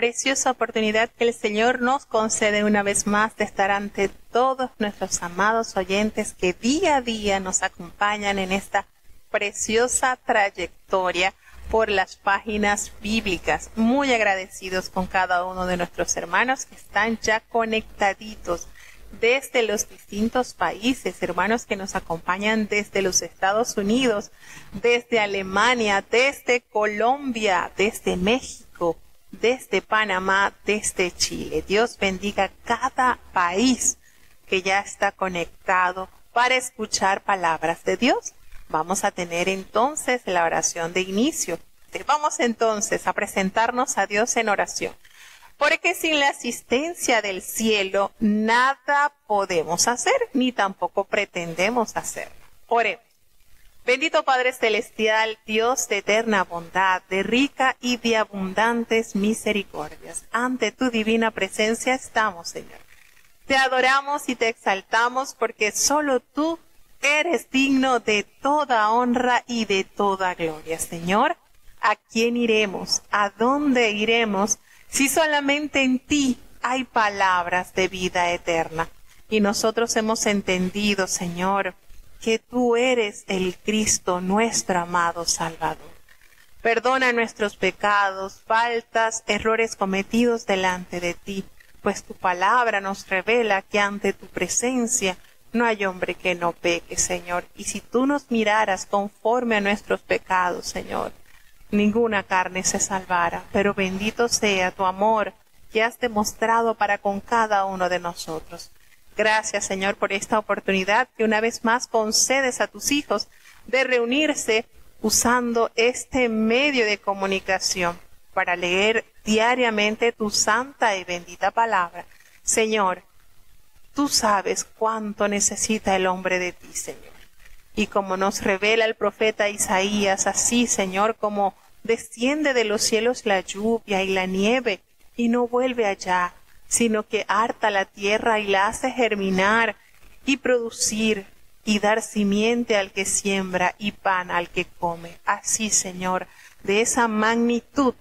preciosa oportunidad que el Señor nos concede una vez más de estar ante todos nuestros amados oyentes que día a día nos acompañan en esta preciosa trayectoria por las páginas bíblicas. Muy agradecidos con cada uno de nuestros hermanos que están ya conectaditos desde los distintos países, hermanos que nos acompañan desde los Estados Unidos, desde Alemania, desde Colombia, desde México, desde Panamá, desde Chile. Dios bendiga cada país que ya está conectado para escuchar palabras de Dios. Vamos a tener entonces la oración de inicio. Vamos entonces a presentarnos a Dios en oración. Porque sin la asistencia del cielo nada podemos hacer, ni tampoco pretendemos hacer. Oremos. Bendito Padre Celestial, Dios de eterna bondad, de rica y de abundantes misericordias, ante tu divina presencia estamos, Señor. Te adoramos y te exaltamos porque solo tú eres digno de toda honra y de toda gloria. Señor, ¿a quién iremos? ¿A dónde iremos si solamente en ti hay palabras de vida eterna? Y nosotros hemos entendido, Señor, que tú eres el Cristo, nuestro amado Salvador. Perdona nuestros pecados, faltas, errores cometidos delante de ti, pues tu palabra nos revela que ante tu presencia no hay hombre que no peque, Señor. Y si tú nos miraras conforme a nuestros pecados, Señor, ninguna carne se salvara. Pero bendito sea tu amor que has demostrado para con cada uno de nosotros. Gracias, Señor, por esta oportunidad que una vez más concedes a tus hijos de reunirse usando este medio de comunicación para leer diariamente tu santa y bendita palabra. Señor, tú sabes cuánto necesita el hombre de ti, Señor. Y como nos revela el profeta Isaías, así, Señor, como desciende de los cielos la lluvia y la nieve y no vuelve allá, sino que harta la tierra y la hace germinar y producir y dar simiente al que siembra y pan al que come. Así, Señor, de esa magnitud,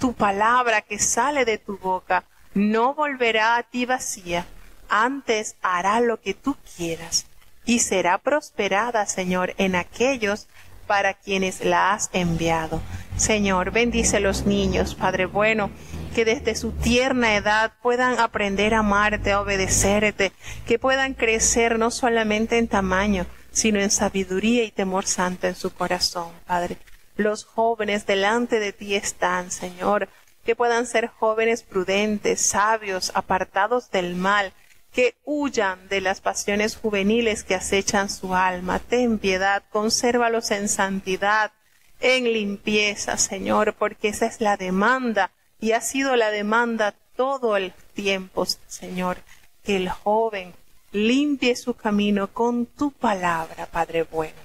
tu palabra que sale de tu boca no volverá a ti vacía, antes hará lo que tú quieras y será prosperada, Señor, en aquellos para quienes la has enviado. Señor, bendice los niños, Padre bueno, que desde su tierna edad puedan aprender a amarte, a obedecerte, que puedan crecer no solamente en tamaño, sino en sabiduría y temor santo en su corazón, Padre. Los jóvenes delante de ti están, Señor, que puedan ser jóvenes prudentes, sabios, apartados del mal, que huyan de las pasiones juveniles que acechan su alma. Ten piedad, consérvalos en santidad, en limpieza, Señor, porque esa es la demanda y ha sido la demanda todo el tiempo, Señor, que el joven limpie su camino con tu palabra, Padre bueno.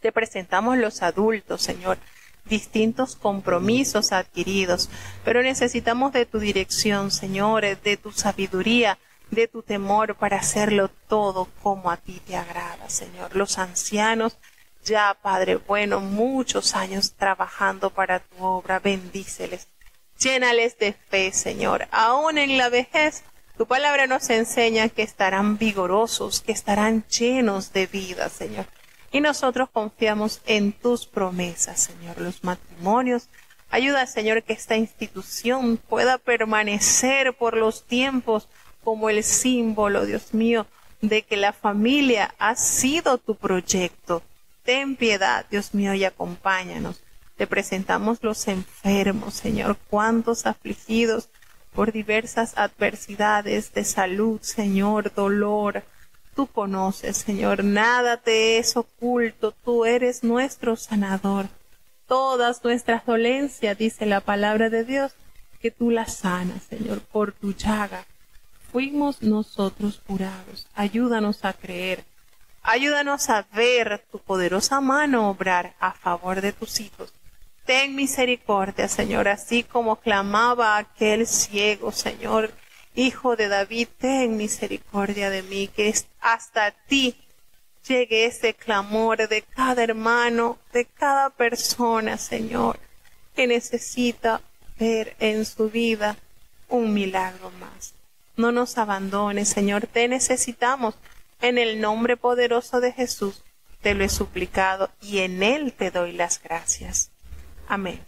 Te presentamos los adultos, Señor, distintos compromisos adquiridos, pero necesitamos de tu dirección, Señor, de tu sabiduría, de tu temor para hacerlo todo como a ti te agrada, Señor. Los ancianos, ya, Padre bueno, muchos años trabajando para tu obra, bendíceles. Llénales de fe, Señor. Aún en la vejez, tu palabra nos enseña que estarán vigorosos, que estarán llenos de vida, Señor. Y nosotros confiamos en tus promesas, Señor. Los matrimonios, ayuda, Señor, que esta institución pueda permanecer por los tiempos como el símbolo, Dios mío, de que la familia ha sido tu proyecto. Ten piedad, Dios mío, y acompáñanos. Te presentamos los enfermos, Señor, cuántos afligidos por diversas adversidades de salud, Señor, dolor. Tú conoces, Señor, nada te es oculto, tú eres nuestro sanador. Todas nuestras dolencias, dice la palabra de Dios, que tú las sanas, Señor, por tu llaga fuimos nosotros curados. Ayúdanos a creer. Ayúdanos a ver tu poderosa mano obrar a favor de tus hijos. Ten misericordia, Señor, así como clamaba aquel ciego, Señor, Hijo de David, ten misericordia de mí, que hasta ti llegue ese clamor de cada hermano, de cada persona, Señor, que necesita ver en su vida un milagro más. No nos abandones, Señor, te necesitamos. En el nombre poderoso de Jesús te lo he suplicado y en él te doy las gracias. Amén.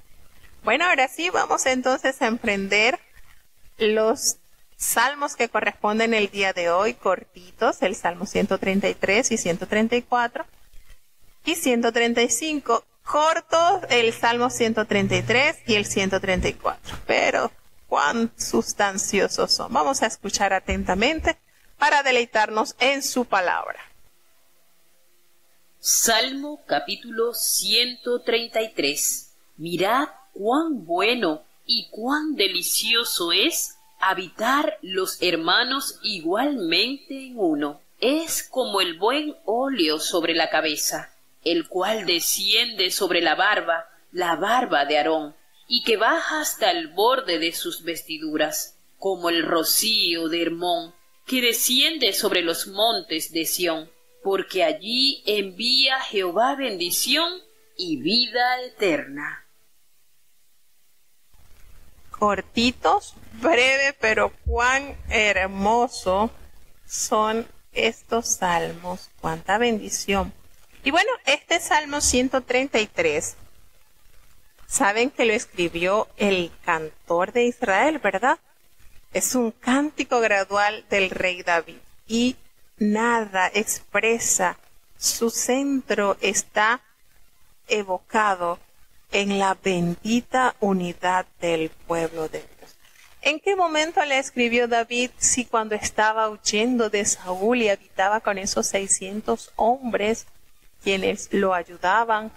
Bueno, ahora sí, vamos entonces a emprender los salmos que corresponden el día de hoy, cortitos, el Salmo 133 y 134, y 135, cortos, el Salmo 133 y el 134. Pero, cuán sustanciosos son. Vamos a escuchar atentamente para deleitarnos en su palabra. Salmo capítulo 133. Mirad cuán bueno y cuán delicioso es habitar los hermanos igualmente en uno. Es como el buen óleo sobre la cabeza, el cual desciende sobre la barba, la barba de Aarón, y que baja hasta el borde de sus vestiduras, como el rocío de Hermón, que desciende sobre los montes de Sión, porque allí envía Jehová bendición y vida eterna cortitos, breve, pero cuán hermoso son estos salmos, cuánta bendición. Y bueno, este Salmo 133, saben que lo escribió el cantor de Israel, ¿verdad? Es un cántico gradual del rey David y nada expresa, su centro está evocado en la bendita unidad del pueblo de Dios. ¿En qué momento le escribió David si cuando estaba huyendo de Saúl y habitaba con esos 600 hombres quienes lo ayudaban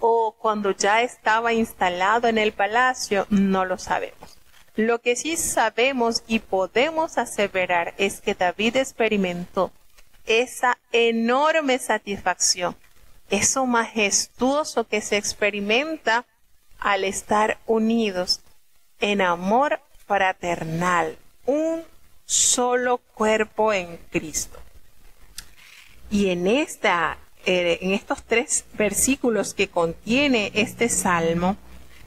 o cuando ya estaba instalado en el palacio? No lo sabemos. Lo que sí sabemos y podemos aseverar es que David experimentó esa enorme satisfacción eso majestuoso que se experimenta al estar unidos en amor fraternal, un solo cuerpo en Cristo. Y en esta, eh, en estos tres versículos que contiene este salmo,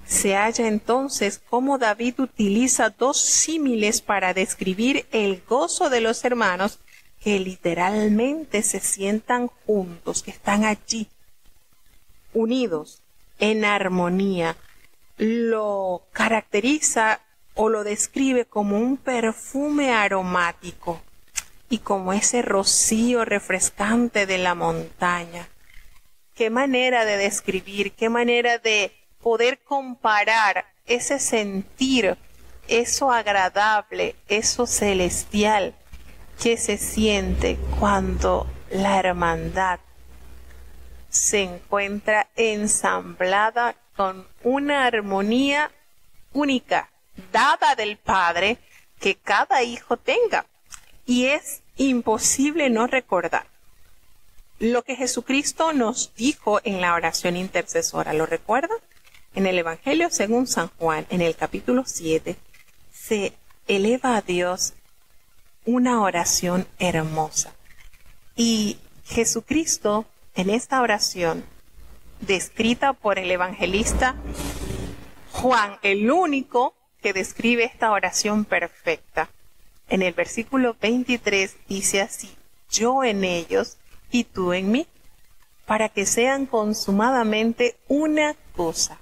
se halla entonces cómo David utiliza dos símiles para describir el gozo de los hermanos que literalmente se sientan juntos, que están allí, unidos, en armonía, lo caracteriza o lo describe como un perfume aromático y como ese rocío refrescante de la montaña. Qué manera de describir, qué manera de poder comparar ese sentir, eso agradable, eso celestial que se siente cuando la hermandad se encuentra ensamblada con una armonía única, dada del Padre, que cada hijo tenga. Y es imposible no recordar lo que Jesucristo nos dijo en la oración intercesora. ¿Lo recuerdan? En el Evangelio según San Juan, en el capítulo 7, se eleva a Dios una oración hermosa. Y Jesucristo, en esta oración, descrita por el evangelista Juan, el único que describe esta oración perfecta, en el versículo 23 dice así, yo en ellos y tú en mí, para que sean consumadamente una cosa,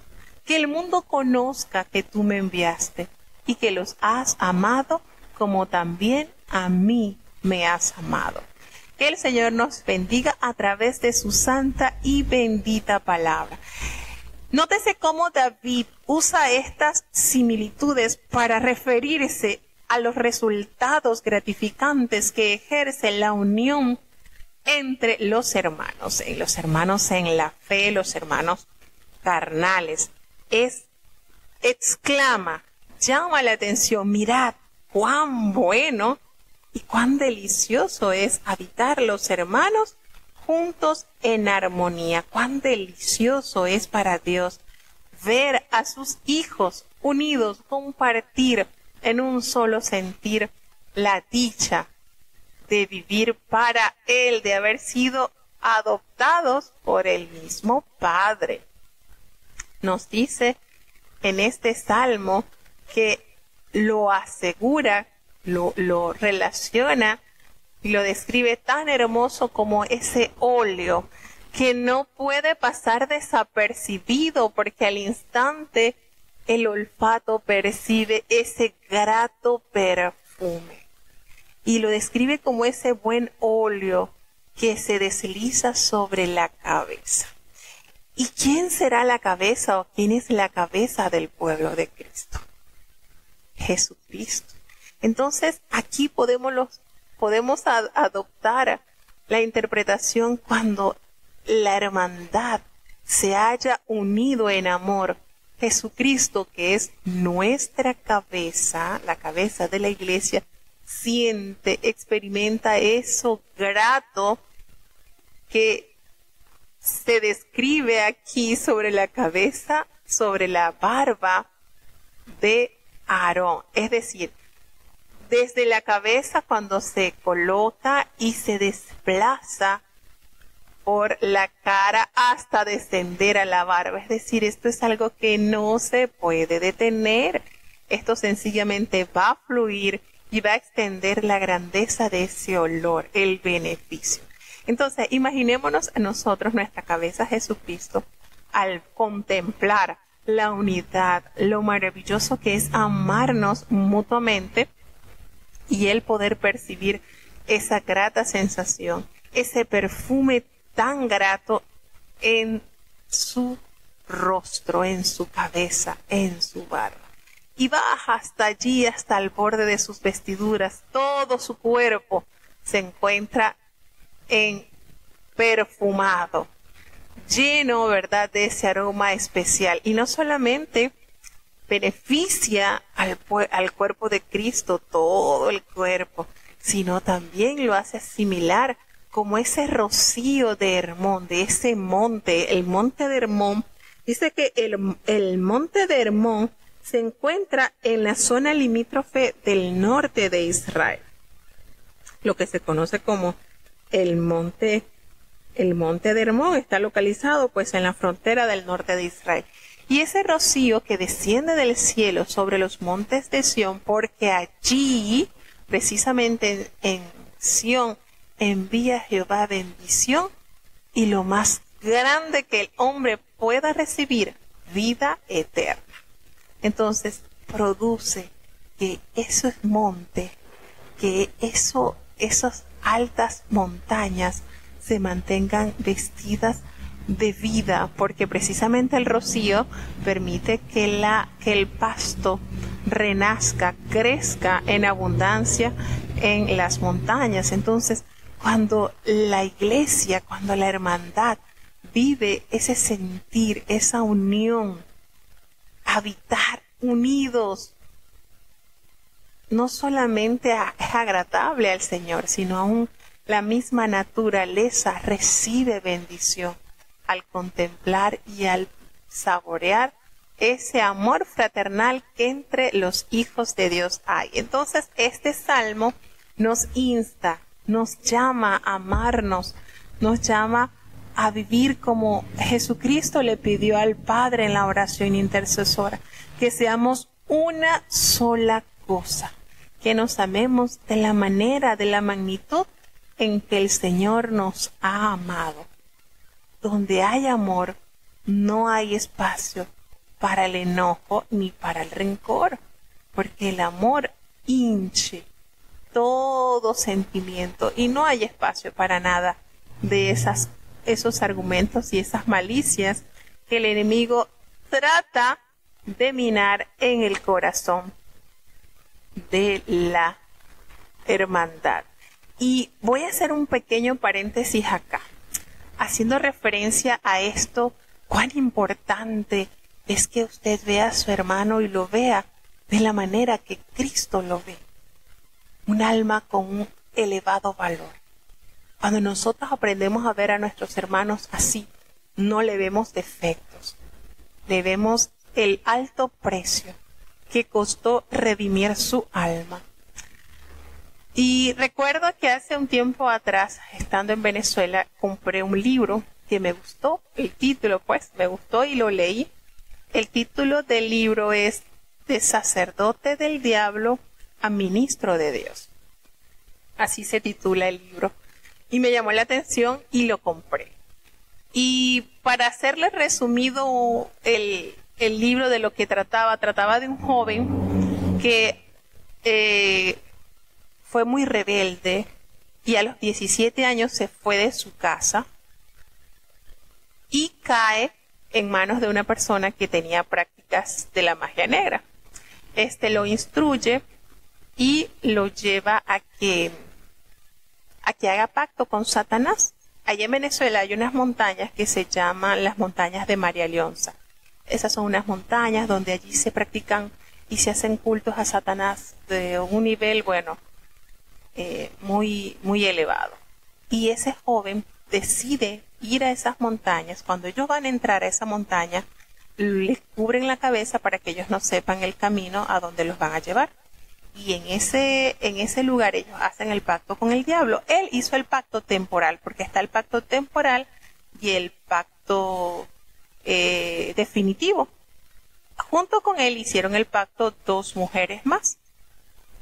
que el mundo conozca que tú me enviaste y que los has amado como también a mí me has amado. Que el Señor nos bendiga a través de su santa y bendita palabra. Nótese cómo David usa estas similitudes para referirse a los resultados gratificantes que ejerce la unión entre los hermanos, en los hermanos en la fe, los hermanos carnales. Es, exclama, llama la atención, mirad cuán bueno y cuán delicioso es habitar los hermanos juntos en armonía. Cuán delicioso es para Dios ver a sus hijos unidos, compartir en un solo sentir la dicha de vivir para Él, de haber sido adoptados por el mismo Padre. Nos dice en este salmo que lo asegura, lo, lo relaciona y lo describe tan hermoso como ese óleo que no puede pasar desapercibido porque al instante el olfato percibe ese grato perfume y lo describe como ese buen óleo que se desliza sobre la cabeza. ¿Y quién será la cabeza o quién es la cabeza del pueblo de Cristo? Jesucristo. Entonces aquí podemos, los, podemos adoptar la interpretación cuando la hermandad se haya unido en amor. Jesucristo, que es nuestra cabeza, la cabeza de la iglesia, siente, experimenta eso grato que se describe aquí sobre la cabeza, sobre la barba de Aarón. Es decir, desde la cabeza cuando se coloca y se desplaza por la cara hasta descender a la barba. Es decir, esto es algo que no se puede detener. Esto sencillamente va a fluir y va a extender la grandeza de ese olor, el beneficio. Entonces, imaginémonos a nosotros, nuestra cabeza Jesucristo, al contemplar la unidad, lo maravilloso que es amarnos mutuamente y el poder percibir esa grata sensación, ese perfume tan grato en su rostro, en su cabeza, en su barba. Y baja hasta allí, hasta el borde de sus vestiduras, todo su cuerpo se encuentra en perfumado, lleno, ¿verdad?, de ese aroma especial. Y no solamente beneficia al, al cuerpo de Cristo, todo el cuerpo, sino también lo hace similar como ese rocío de Hermón, de ese monte, el monte de Hermón. Dice que el, el monte de Hermón se encuentra en la zona limítrofe del norte de Israel, lo que se conoce como el monte el monte de Hermón está localizado pues en la frontera del norte de Israel. Y ese rocío que desciende del cielo sobre los montes de Sión, porque allí, precisamente en, Sión, envía Jehová bendición y lo más grande que el hombre pueda recibir, vida eterna. Entonces, produce que esos montes, que eso, esas altas montañas se mantengan vestidas de vida, porque precisamente el rocío permite que, la, que el pasto renazca, crezca en abundancia en las montañas. Entonces, cuando la iglesia, cuando la hermandad vive ese sentir, esa unión, habitar unidos, no solamente es agradable al Señor, sino aún la misma naturaleza recibe bendición al contemplar y al saborear ese amor fraternal que entre los hijos de Dios hay. Entonces, este salmo nos insta, nos llama a amarnos, nos llama a vivir como Jesucristo le pidió al Padre en la oración intercesora, que seamos una sola cosa, que nos amemos de la manera, de la magnitud en que el Señor nos ha amado. Donde hay amor, no hay espacio para el enojo ni para el rencor, porque el amor hinche todo sentimiento y no hay espacio para nada de esas, esos argumentos y esas malicias que el enemigo trata de minar en el corazón de la hermandad. Y voy a hacer un pequeño paréntesis acá, haciendo referencia a esto, cuán importante es que usted vea a su hermano y lo vea de la manera que Cristo lo ve. Un alma con un elevado valor. Cuando nosotros aprendemos a ver a nuestros hermanos así, no le vemos defectos, le vemos el alto precio que costó redimir su alma. Y recuerdo que hace un tiempo atrás, estando en Venezuela, compré un libro que me gustó, el título pues me gustó y lo leí. El título del libro es de sacerdote del diablo a ministro de Dios. Así se titula el libro. Y me llamó la atención y lo compré. Y para hacerle resumido el, el libro de lo que trataba, trataba de un joven que eh, fue muy rebelde y a los 17 años se fue de su casa y cae en manos de una persona que tenía prácticas de la magia negra. Este lo instruye y lo lleva a que, a que haga pacto con Satanás. Allí en Venezuela hay unas montañas que se llaman las montañas de María Leonza. Esas son unas montañas donde allí se practican y se hacen cultos a Satanás de un nivel, bueno, eh, muy, muy elevado. Y ese joven decide ir a esas montañas. Cuando ellos van a entrar a esa montaña, les cubren la cabeza para que ellos no sepan el camino a donde los van a llevar. Y en ese, en ese lugar ellos hacen el pacto con el diablo. Él hizo el pacto temporal, porque está el pacto temporal y el pacto eh, definitivo. Junto con él hicieron el pacto dos mujeres más.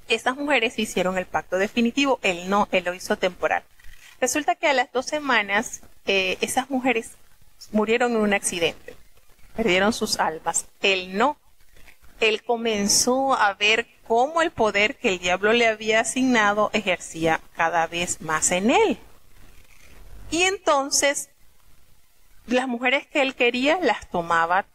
Esas mujeres hicieron el pacto definitivo, él no, él lo hizo temporal. Resulta que a las dos semanas eh, esas mujeres murieron en un accidente, perdieron sus almas. Él no. Él comenzó a ver cómo el poder que el diablo le había asignado ejercía cada vez más en él. Y entonces las mujeres que él quería las tomaba,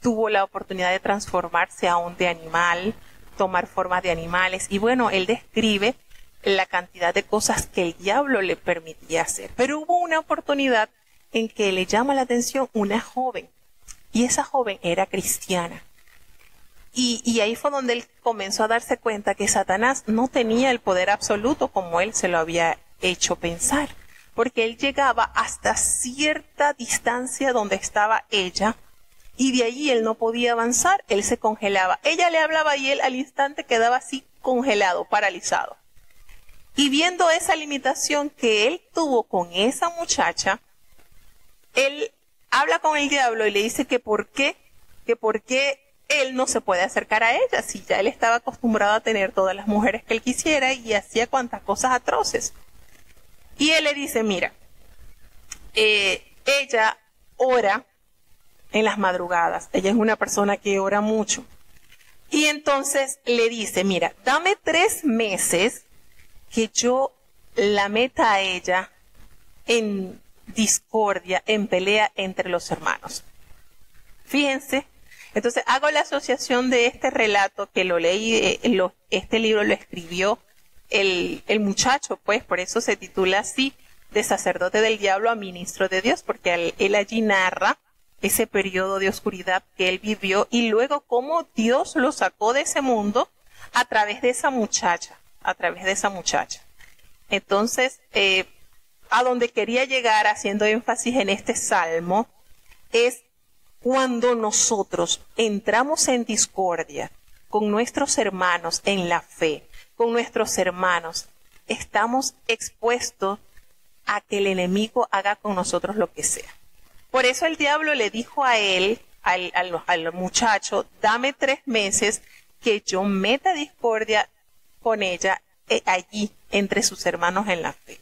tuvo la oportunidad de transformarse aún de animal, tomar formas de animales y bueno, él describe la cantidad de cosas que el diablo le permitía hacer. Pero hubo una oportunidad en que le llama la atención una joven y esa joven era cristiana. Y, ahí fue donde él comenzó a darse cuenta que Satanás no tenía el poder absoluto como él se lo había hecho pensar, porque él llegaba hasta cierta distancia donde estaba ella y de allí él no podía avanzar, él se congelaba. Ella le hablaba y él al instante quedaba así congelado, paralizado. Y viendo esa limitación que él tuvo con esa muchacha, él habla con el diablo y le dice que por qué, que por qué él no se puede acercar a ella, si ya él estaba acostumbrado a tener todas las mujeres que él quisiera y hacía cuantas cosas atroces. Y él le dice, mira, eh, ella ora en las madrugadas. Ella es una persona que ora mucho. Y entonces le dice, mira, dame tres meses que yo la meta a ella en discordia, en pelea entre los hermanos. Fíjense, entonces hago la asociación de este relato que lo leí, eh, este libro lo escribió el, el muchacho, pues por eso se titula así, de sacerdote del diablo a ministro de Dios, porque él allí narra ese periodo de oscuridad que él vivió y luego cómo Dios lo sacó de ese mundo a través de esa muchacha, a través de esa muchacha. Entonces, eh, a donde quería llegar haciendo énfasis en este salmo es cuando nosotros entramos en discordia con nuestros hermanos en la fe, con nuestros hermanos, estamos expuestos a que el enemigo haga con nosotros lo que sea. Por eso el diablo le dijo a él, al, muchacho, dame tres meses que yo meta discordia con ella eh, allí entre sus hermanos en la fe,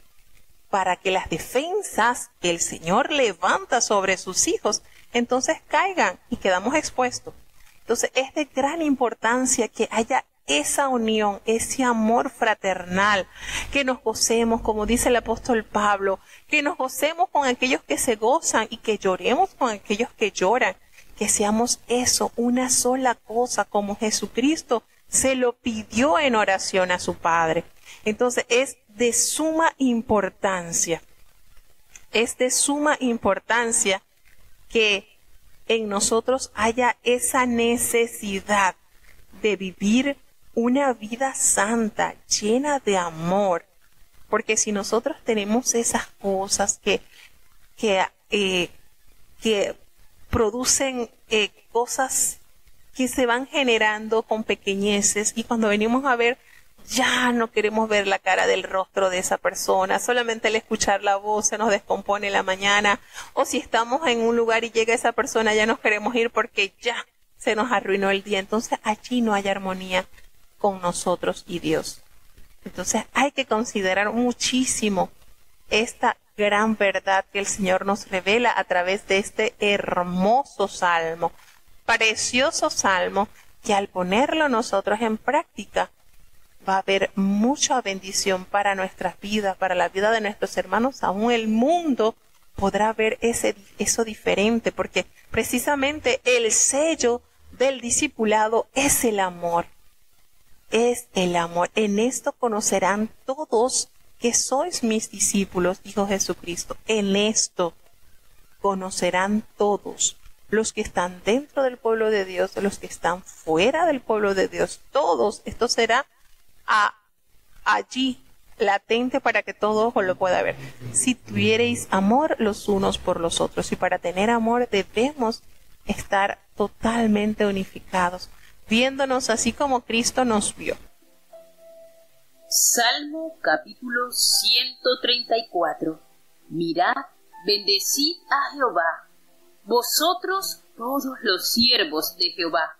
para que las defensas que el Señor levanta sobre sus hijos entonces caigan y quedamos expuestos. Entonces es de gran importancia que haya esa unión, ese amor fraternal, que nos gocemos, como dice el apóstol Pablo, que nos gocemos con aquellos que se gozan y que lloremos con aquellos que lloran, que seamos eso, una sola cosa, como Jesucristo se lo pidió en oración a su Padre. Entonces es de suma importancia, es de suma importancia que en nosotros haya esa necesidad de vivir una vida santa, llena de amor. Porque si nosotros tenemos esas cosas que, que, eh, que producen eh, cosas que se van generando con pequeñeces y cuando venimos a ver ya no queremos ver la cara del rostro de esa persona, solamente el escuchar la voz se nos descompone la mañana, o si estamos en un lugar y llega esa persona ya nos queremos ir porque ya se nos arruinó el día. Entonces allí no hay armonía con nosotros y Dios. Entonces hay que considerar muchísimo esta gran verdad que el Señor nos revela a través de este hermoso salmo, precioso salmo, que al ponerlo nosotros en práctica va a haber mucha bendición para nuestras vidas, para la vida de nuestros hermanos, aún el mundo podrá ver ese, eso diferente, porque precisamente el sello del discipulado es el amor. Es el amor. En esto conocerán todos que sois mis discípulos, dijo Jesucristo. En esto conocerán todos los que están dentro del pueblo de Dios, los que están fuera del pueblo de Dios, todos. Esto será allí latente para que todo ojo lo pueda ver. Si tuviereis amor los unos por los otros y para tener amor debemos estar totalmente unificados, viéndonos así como Cristo nos vio. Salmo capítulo 134. Mirad, bendecid a Jehová, vosotros todos los siervos de Jehová,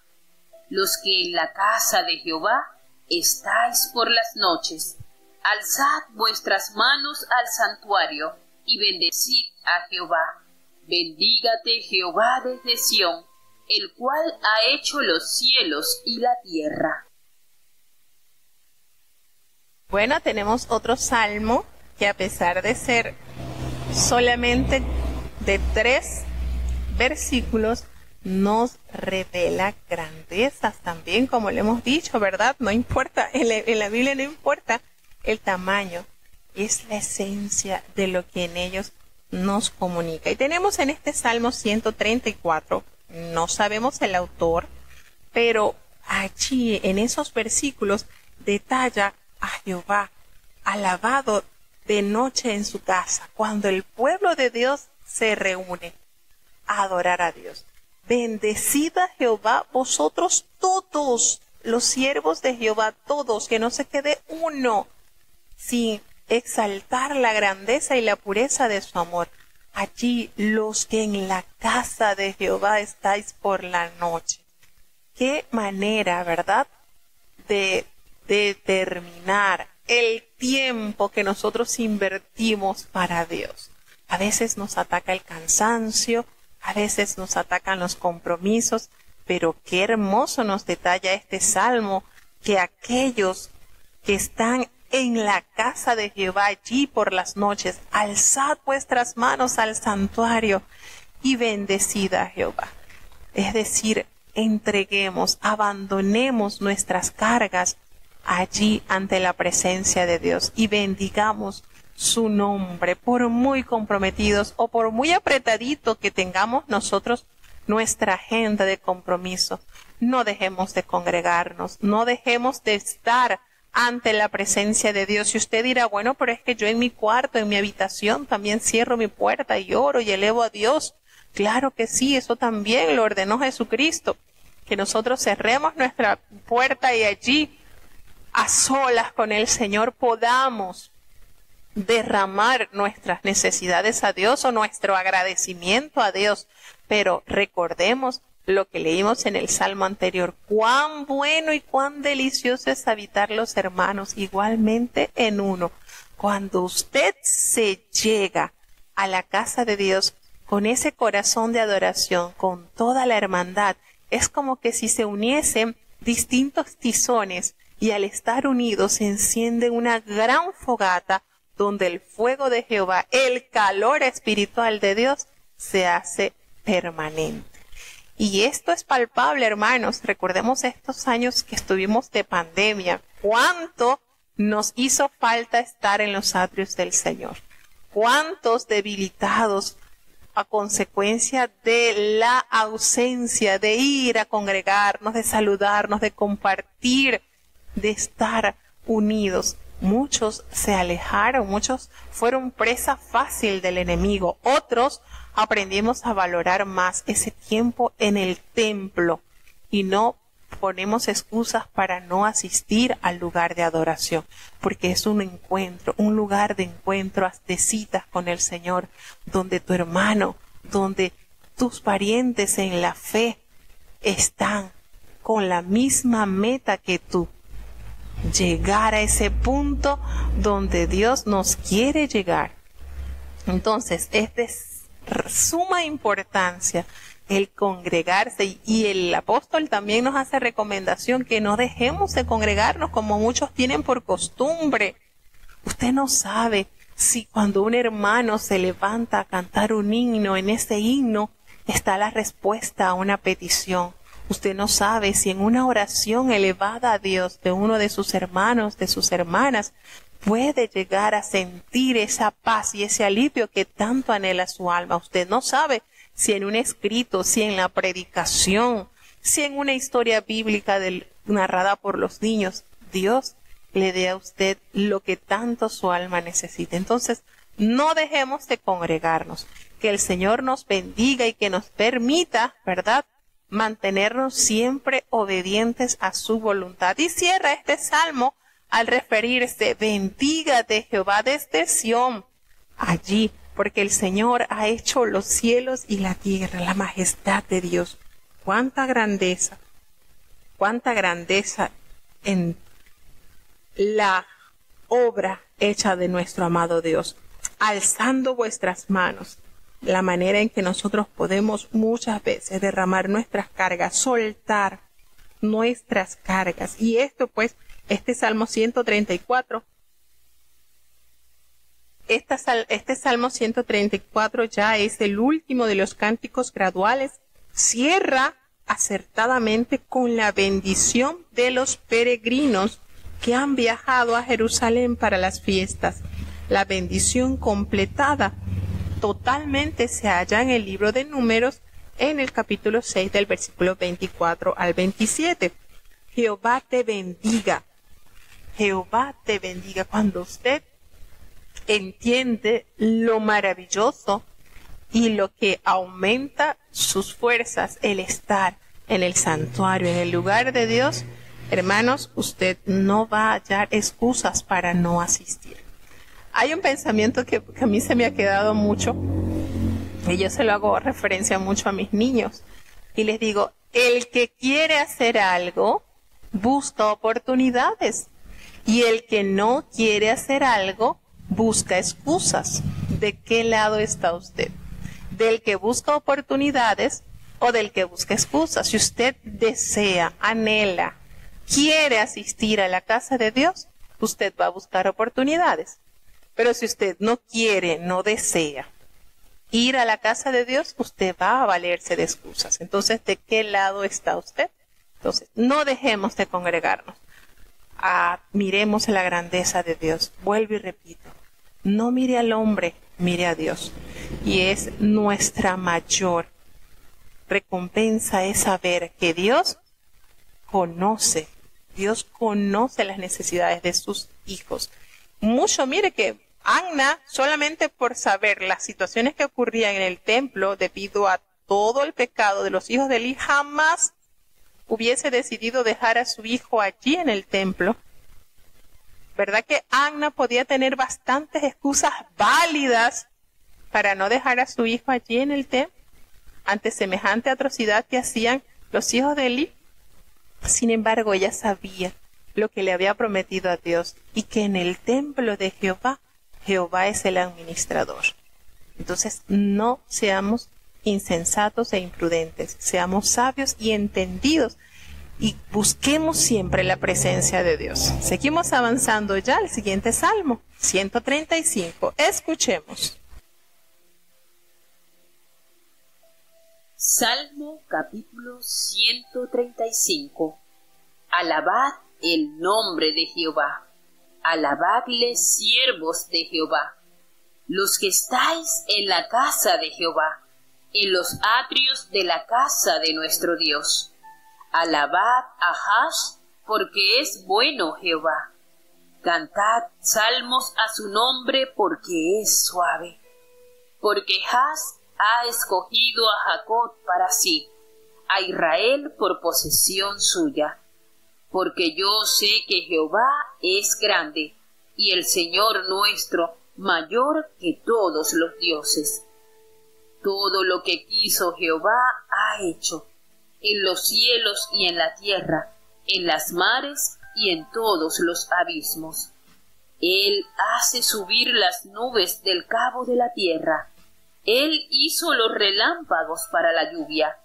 los que en la casa de Jehová estáis por las noches. Alzad vuestras manos al santuario y bendecid a Jehová. Bendígate Jehová desde Sión, el cual ha hecho los cielos y la tierra. Bueno, tenemos otro salmo que a pesar de ser solamente de tres versículos, nos revela grandezas también, como le hemos dicho, ¿verdad? No importa, en la, Biblia no importa el tamaño, es la esencia de lo que en ellos nos comunica. Y tenemos en este Salmo 134, no sabemos el autor, pero allí en esos versículos detalla a Jehová alabado de noche en su casa, cuando el pueblo de Dios se reúne a adorar a Dios. Bendecida Jehová vosotros todos, los siervos de Jehová, todos, que no se quede uno sin exaltar la grandeza y la pureza de su amor. Allí los que en la casa de Jehová estáis por la noche. Qué manera, ¿verdad? De determinar el tiempo que nosotros invertimos para Dios. A veces nos ataca el cansancio, a veces nos atacan los compromisos, pero qué hermoso nos detalla este salmo que aquellos que están en la casa de Jehová allí por las noches, alzad vuestras manos al santuario y bendecida a Jehová. Es decir, entreguemos, abandonemos nuestras cargas allí ante la presencia de Dios y bendigamos su nombre, por muy comprometidos o por muy apretadito que tengamos nosotros nuestra agenda de compromiso. No dejemos de congregarnos, no dejemos de estar ante la presencia de Dios. Y usted dirá, bueno, pero es que yo en mi cuarto, en mi habitación, también cierro mi puerta y oro y elevo a Dios. Claro que sí, eso también lo ordenó Jesucristo, que nosotros cerremos nuestra puerta y allí, a solas con el Señor, podamos derramar nuestras necesidades a Dios o nuestro agradecimiento a Dios. Pero recordemos lo que leímos en el Salmo anterior, cuán bueno y cuán delicioso es habitar los hermanos igualmente en uno. Cuando usted se llega a la casa de Dios con ese corazón de adoración, con toda la hermandad, es como que si se uniesen distintos tizones y al estar unidos se enciende una gran fogata donde el fuego de Jehová, el calor espiritual de Dios, se hace permanente. Y esto es palpable, hermanos. Recordemos estos años que estuvimos de pandemia. ¿Cuánto nos hizo falta estar en los atrios del Señor? ¿Cuántos debilitados a consecuencia de la ausencia de ir a congregarnos, de saludarnos, de compartir, de estar unidos? Muchos se alejaron, muchos fueron presa fácil del enemigo, otros aprendimos a valorar más ese tiempo en el templo y no ponemos excusas para no asistir al lugar de adoración, porque es un encuentro, un lugar de encuentro, de citas con el Señor, donde tu hermano, donde tus parientes en la fe están con la misma meta que tú. Llegar a ese punto donde Dios nos quiere llegar. Entonces, es de suma importancia el congregarse y el apóstol también nos hace recomendación que no dejemos de congregarnos como muchos tienen por costumbre. Usted no sabe si cuando un hermano se levanta a cantar un himno, en ese himno está la respuesta a una petición. Usted no sabe si en una oración elevada a Dios de uno de sus hermanos, de sus hermanas, puede llegar a sentir esa paz y ese alivio que tanto anhela su alma. Usted no sabe si en un escrito, si en la predicación, si en una historia bíblica narrada por los niños, Dios le dé a usted lo que tanto su alma necesita. Entonces, no dejemos de congregarnos. Que el Señor nos bendiga y que nos permita, ¿verdad? Mantenernos siempre obedientes a su voluntad. Y cierra este salmo al referirse, de Jehová desde Sión. Allí porque el Señor ha hecho los cielos y la tierra, la majestad de Dios. Cuánta grandeza, cuánta grandeza en la obra hecha de nuestro amado Dios, alzando vuestras manos, la manera en que nosotros podemos muchas veces derramar nuestras cargas, soltar nuestras cargas. Y esto pues, este Salmo 134 este Salmo 134 ya es el último de los cánticos graduales. Cierra acertadamente con la bendición de los peregrinos que han viajado a Jerusalén para las fiestas. La bendición completada totalmente se halla en el libro de números en el capítulo 6 del versículo 24 al 27. Jehová te bendiga. Jehová te bendiga. Cuando usted entiende lo maravilloso y lo que aumenta sus fuerzas, el estar en el santuario, en el lugar de Dios, hermanos, usted no va a hallar excusas para no asistir. Hay un pensamiento que, a mí se me ha quedado mucho, y yo se lo hago referencia mucho a mis niños, y les digo, el que quiere hacer algo, busca oportunidades, y el que no quiere hacer algo, busca excusas. ¿De qué lado está usted? ¿Del que busca oportunidades o del que busca excusas? Si usted desea, anhela, quiere asistir a la casa de Dios, usted va a buscar oportunidades. Pero si usted no quiere, no desea ir a la casa de Dios, usted va a valerse de excusas. Entonces, ¿de qué lado está usted? Entonces, no dejemos de congregarnos. Admiremos la grandeza de Dios. Vuelvo y repito. No mire al hombre, mire a Dios. Y es nuestra mayor recompensa es saber que Dios conoce, Dios conoce las necesidades de sus hijos. Mucho, mire que Anna, solamente por saber las situaciones que ocurrían en el templo debido a todo el pecado de los hijos de Eli, jamás hubiese decidido dejar a su hijo allí en el templo ¿verdad que Anna podía tener bastantes excusas válidas para no dejar a su hijo allí en el templo ante semejante atrocidad que hacían los hijos de Eli? Sin embargo, ella sabía lo que le había prometido a Dios y que en el templo de Jehová, Jehová es el administrador. Entonces, no seamos insensatos e imprudentes, seamos sabios y entendidos y busquemos siempre la presencia de Dios. Seguimos avanzando ya al siguiente salmo, 135. Escuchemos. Salmo capítulo 135. Alabad el nombre de Jehová. Alabadle siervos de Jehová. Los que estáis en la casa de Jehová, en los atrios de la casa de nuestro Dios Alabad a Hash, porque es bueno Jehová. Cantad salmos a su nombre, porque es suave. Porque Hash ha escogido a Jacob para sí, a Israel por posesión suya. Porque yo sé que Jehová es grande, y el Señor nuestro mayor que todos los dioses. Todo lo que quiso Jehová ha hecho en los cielos y en la tierra, en las mares y en todos los abismos. Él hace subir las nubes del cabo de la tierra. Él hizo los relámpagos para la lluvia.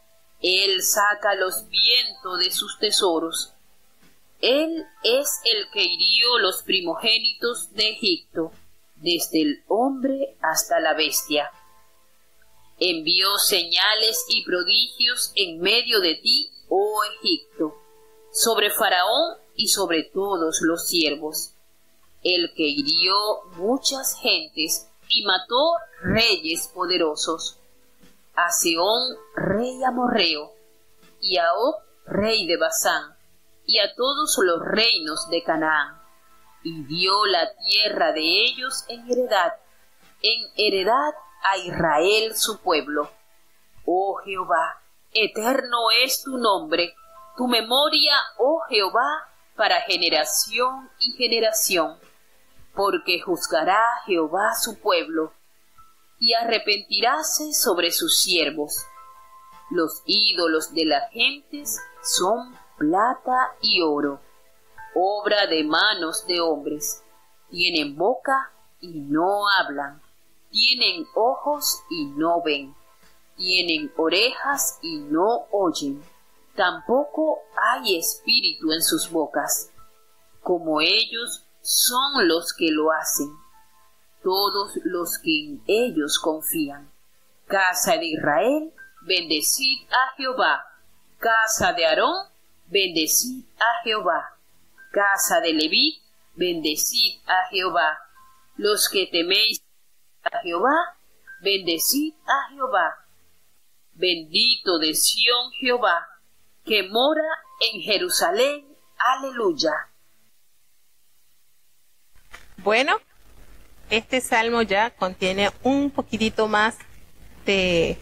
Él saca los vientos de sus tesoros. Él es el que hirió los primogénitos de Egipto, desde el hombre hasta la bestia. Envió señales y prodigios en medio de ti, oh Egipto, sobre Faraón y sobre todos los siervos, el que hirió muchas gentes y mató reyes poderosos, a Seón, rey amorreo, y a Og, rey de Basán, y a todos los reinos de Canaán, y dio la tierra de ellos en heredad, en heredad a Israel su pueblo. Oh Jehová, eterno es tu nombre, tu memoria, oh Jehová, para generación y generación, porque juzgará Jehová su pueblo, y arrepentiráse sobre sus siervos. Los ídolos de las gentes son plata y oro, obra de manos de hombres. Tienen boca y no hablan, tienen ojos y no ven, tienen orejas y no oyen, tampoco hay espíritu en sus bocas. Como ellos son los que lo hacen, todos los que en ellos confían. Casa de Israel, bendecid a Jehová. Casa de Aarón, bendecid a Jehová. Casa de Leví, bendecid a Jehová. Los que teméis a Jehová, bendecid a Jehová. Bendito de Sión Jehová, que mora en Jerusalén. Aleluya. Bueno, este salmo ya contiene un poquitito más de,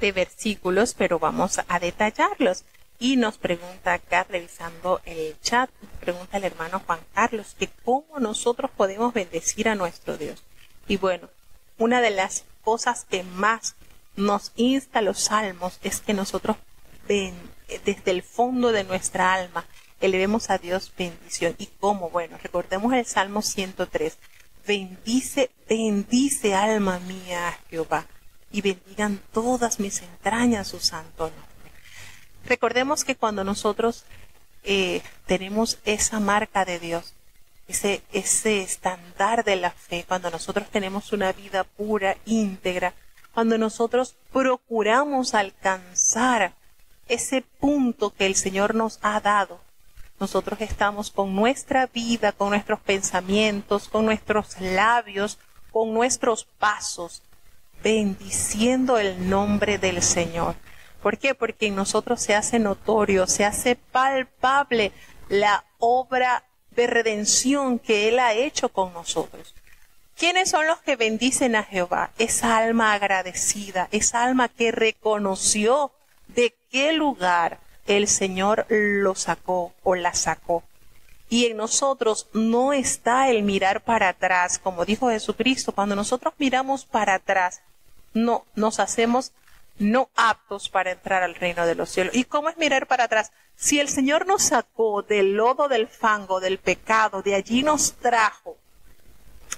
de versículos, pero vamos a detallarlos. Y nos pregunta acá, revisando el chat, pregunta el hermano Juan Carlos, que cómo nosotros podemos bendecir a nuestro Dios. Y bueno, una de las cosas que más nos insta los salmos es que nosotros ven, desde el fondo de nuestra alma elevemos a Dios bendición. ¿Y cómo? Bueno, recordemos el Salmo 103. Bendice, bendice alma mía Jehová y bendigan todas mis entrañas su santo nombre. Recordemos que cuando nosotros eh, tenemos esa marca de Dios, ese, ese estándar de la fe, cuando nosotros tenemos una vida pura, íntegra, cuando nosotros procuramos alcanzar ese punto que el Señor nos ha dado, nosotros estamos con nuestra vida, con nuestros pensamientos, con nuestros labios, con nuestros pasos, bendiciendo el nombre del Señor. ¿Por qué? Porque en nosotros se hace notorio, se hace palpable la obra de redención que Él ha hecho con nosotros. ¿Quiénes son los que bendicen a Jehová? Esa alma agradecida, esa alma que reconoció de qué lugar el Señor lo sacó o la sacó. Y en nosotros no está el mirar para atrás, como dijo Jesucristo, cuando nosotros miramos para atrás, no, nos hacemos no aptos para entrar al reino de los cielos. ¿Y cómo es mirar para atrás? Si el Señor nos sacó del lodo del fango, del pecado, de allí nos trajo,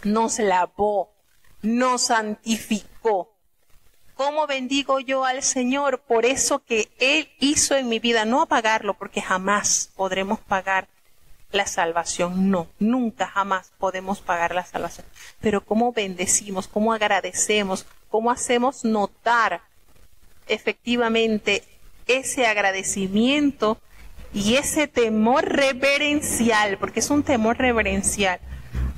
nos lavó, nos santificó. ¿Cómo bendigo yo al Señor por eso que Él hizo en mi vida? No a pagarlo, porque jamás podremos pagar la salvación. No, nunca, jamás podemos pagar la salvación. Pero cómo bendecimos, cómo agradecemos, cómo hacemos notar efectivamente ese agradecimiento y ese temor reverencial, porque es un temor reverencial,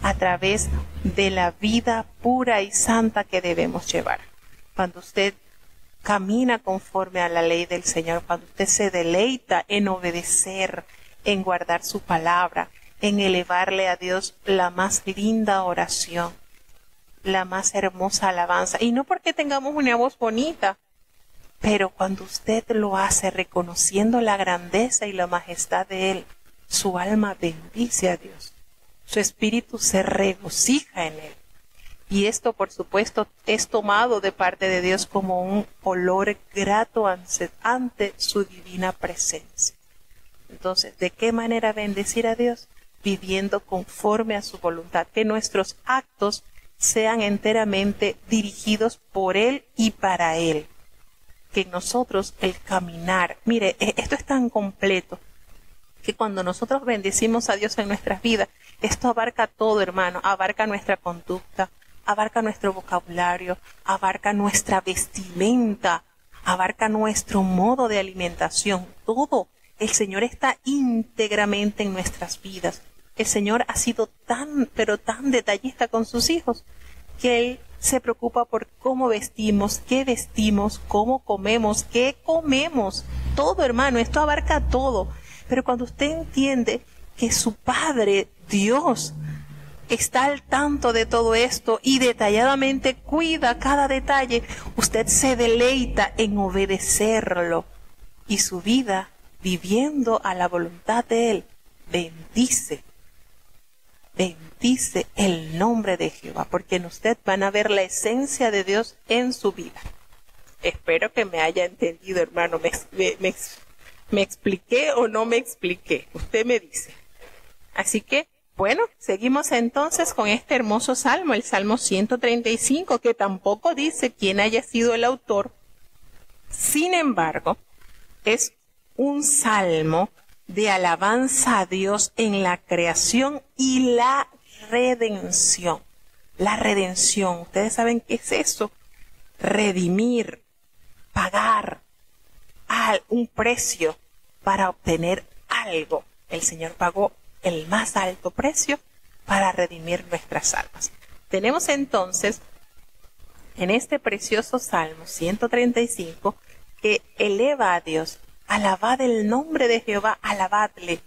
a través de la vida pura y santa que debemos llevar. Cuando usted camina conforme a la ley del Señor, cuando usted se deleita en obedecer, en guardar su palabra, en elevarle a Dios la más linda oración, la más hermosa alabanza. Y no porque tengamos una voz bonita, pero cuando usted lo hace reconociendo la grandeza y la majestad de Él, su alma bendice a Dios. Su espíritu se regocija en Él. Y esto, por supuesto, es tomado de parte de Dios como un olor grato ante su divina presencia. Entonces, ¿de qué manera bendecir a Dios? Viviendo conforme a su voluntad, que nuestros actos sean enteramente dirigidos por Él y para Él. Que nosotros el caminar, mire, e-, esto es tan completo, que cuando nosotros bendecimos a Dios en nuestras vidas, esto abarca todo, hermano, abarca nuestra conducta, abarca nuestro vocabulario, abarca nuestra vestimenta, abarca nuestro modo de alimentación, todo. El Señor está íntegramente en nuestras vidas. El Señor ha sido tan, pero tan detallista con sus hijos, que Él se preocupa por cómo vestimos, qué vestimos, cómo comemos, qué comemos. Todo, hermano, esto abarca todo. Pero cuando usted entiende que su Padre, Dios, está al tanto de todo esto y detalladamente cuida cada detalle, usted se deleita en obedecerlo y su vida, viviendo a la voluntad de Él, bendice, bendice el nombre de Jehová, porque en usted van a ver la esencia de Dios en su vida. Espero que me haya entendido, hermano. Me, me expliqué o no me expliqué. Usted me dice. Así que bueno, seguimos entonces con este hermoso salmo, el Salmo 135, que tampoco dice quién haya sido el autor. Sin embargo, es un salmo de alabanza a Dios en la creación y la redención. La redención, ustedes saben qué es eso. Redimir, pagar un precio para obtener algo. El Señor pagó el más alto precio para redimir nuestras almas. Tenemos entonces en este precioso Salmo 135 que eleva a Dios, alabad el nombre de Jehová, alabadle.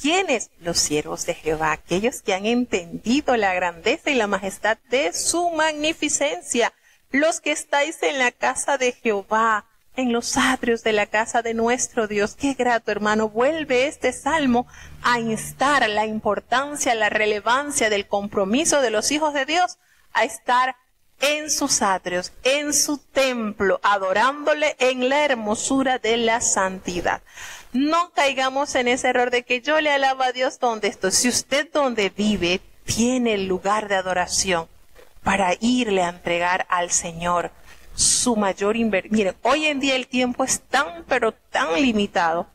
¿Quiénes? Los siervos de Jehová, aquellos que han entendido la grandeza y la majestad de su magnificencia, los que estáis en la casa de Jehová, en los atrios de la casa de nuestro Dios. Qué grato, hermano. Vuelve este salmo a instar la importancia, la relevancia del compromiso de los hijos de Dios a estar en sus atrios, en su templo, adorándole en la hermosura de la santidad. No caigamos en ese error de que yo le alabo a Dios donde estoy. Si usted donde vive tiene el lugar de adoración para irle a entregar al Señor su mayor inversión. Miren, hoy en día el tiempo es tan, pero tan limitado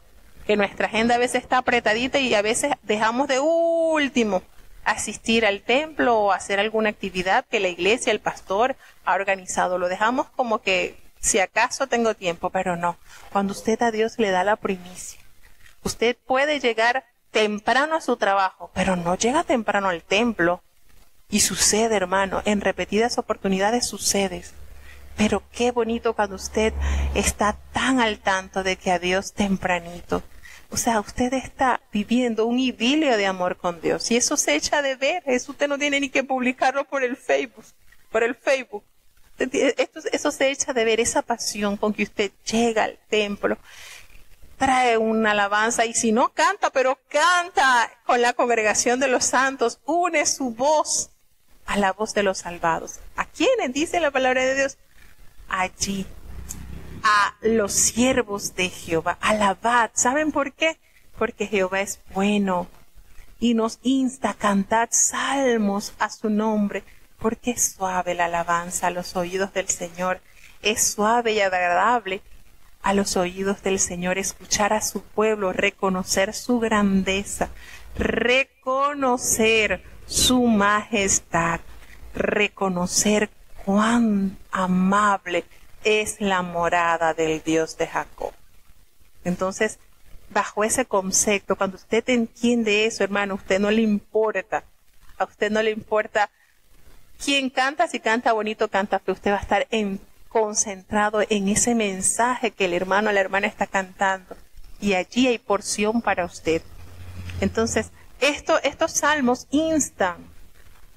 que nuestra agenda a veces está apretadita y a veces dejamos de último asistir al templo o hacer alguna actividad que la iglesia, el pastor ha organizado. Lo dejamos como que si acaso tengo tiempo, pero no. Cuando usted a Dios le da la primicia, usted puede llegar temprano a su trabajo, pero no llega temprano al templo. Y sucede, hermano, en repetidas oportunidades sucede pero qué bonito cuando usted está tan al tanto de que a Dios tempranito. O sea, usted está viviendo un idilio de amor con Dios y eso se echa de ver. Eso usted no tiene ni que publicarlo por el Facebook, por el Facebook. Esto, eso se echa de ver, esa pasión con que usted llega al templo, trae una alabanza y si no canta, pero canta con la congregación de los santos, une su voz a la voz de los salvados. ¿A quiénes dice la palabra de Dios? allí a los siervos de Jehová. Alabad. ¿Saben por qué? Porque Jehová es bueno y nos insta a cantar salmos a su nombre, porque es suave la alabanza a los oídos del Señor. Es suave y agradable a los oídos del Señor escuchar a su pueblo, reconocer su grandeza, reconocer su majestad, reconocer cuán amable es la morada del Dios de Jacob. Entonces, bajo ese concepto, cuando usted entiende eso, hermano, usted no le importa, a usted no le importa quién canta, si canta bonito, canta pero usted va a estar en, concentrado en ese mensaje que el hermano o la hermana está cantando. Y allí hay porción para usted. Entonces, esto, estos salmos instan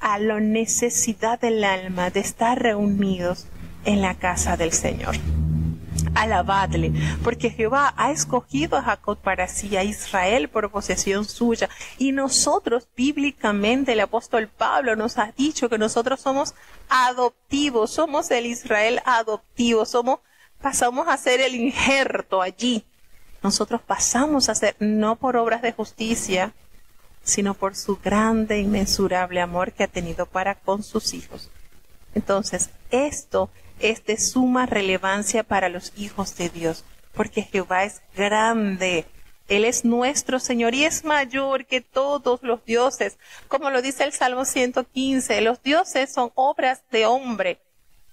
a la necesidad del alma de estar reunidos en la casa del Señor. alabadle, porque Jehová ha escogido a Jacob para sí, a Israel por posesión suya. Y nosotros, bíblicamente, el apóstol Pablo nos ha dicho que nosotros somos adoptivos, somos el Israel adoptivo, somos, pasamos a ser el injerto allí. Nosotros pasamos a ser, no por obras de justicia, sino por su grande, inmensurable amor que ha tenido para con sus hijos. Entonces, esto es de suma relevancia para los hijos de Dios, porque Jehová es grande. Él es nuestro Señor y es mayor que todos los dioses. Como lo dice el Salmo 115, los dioses son obras de hombre.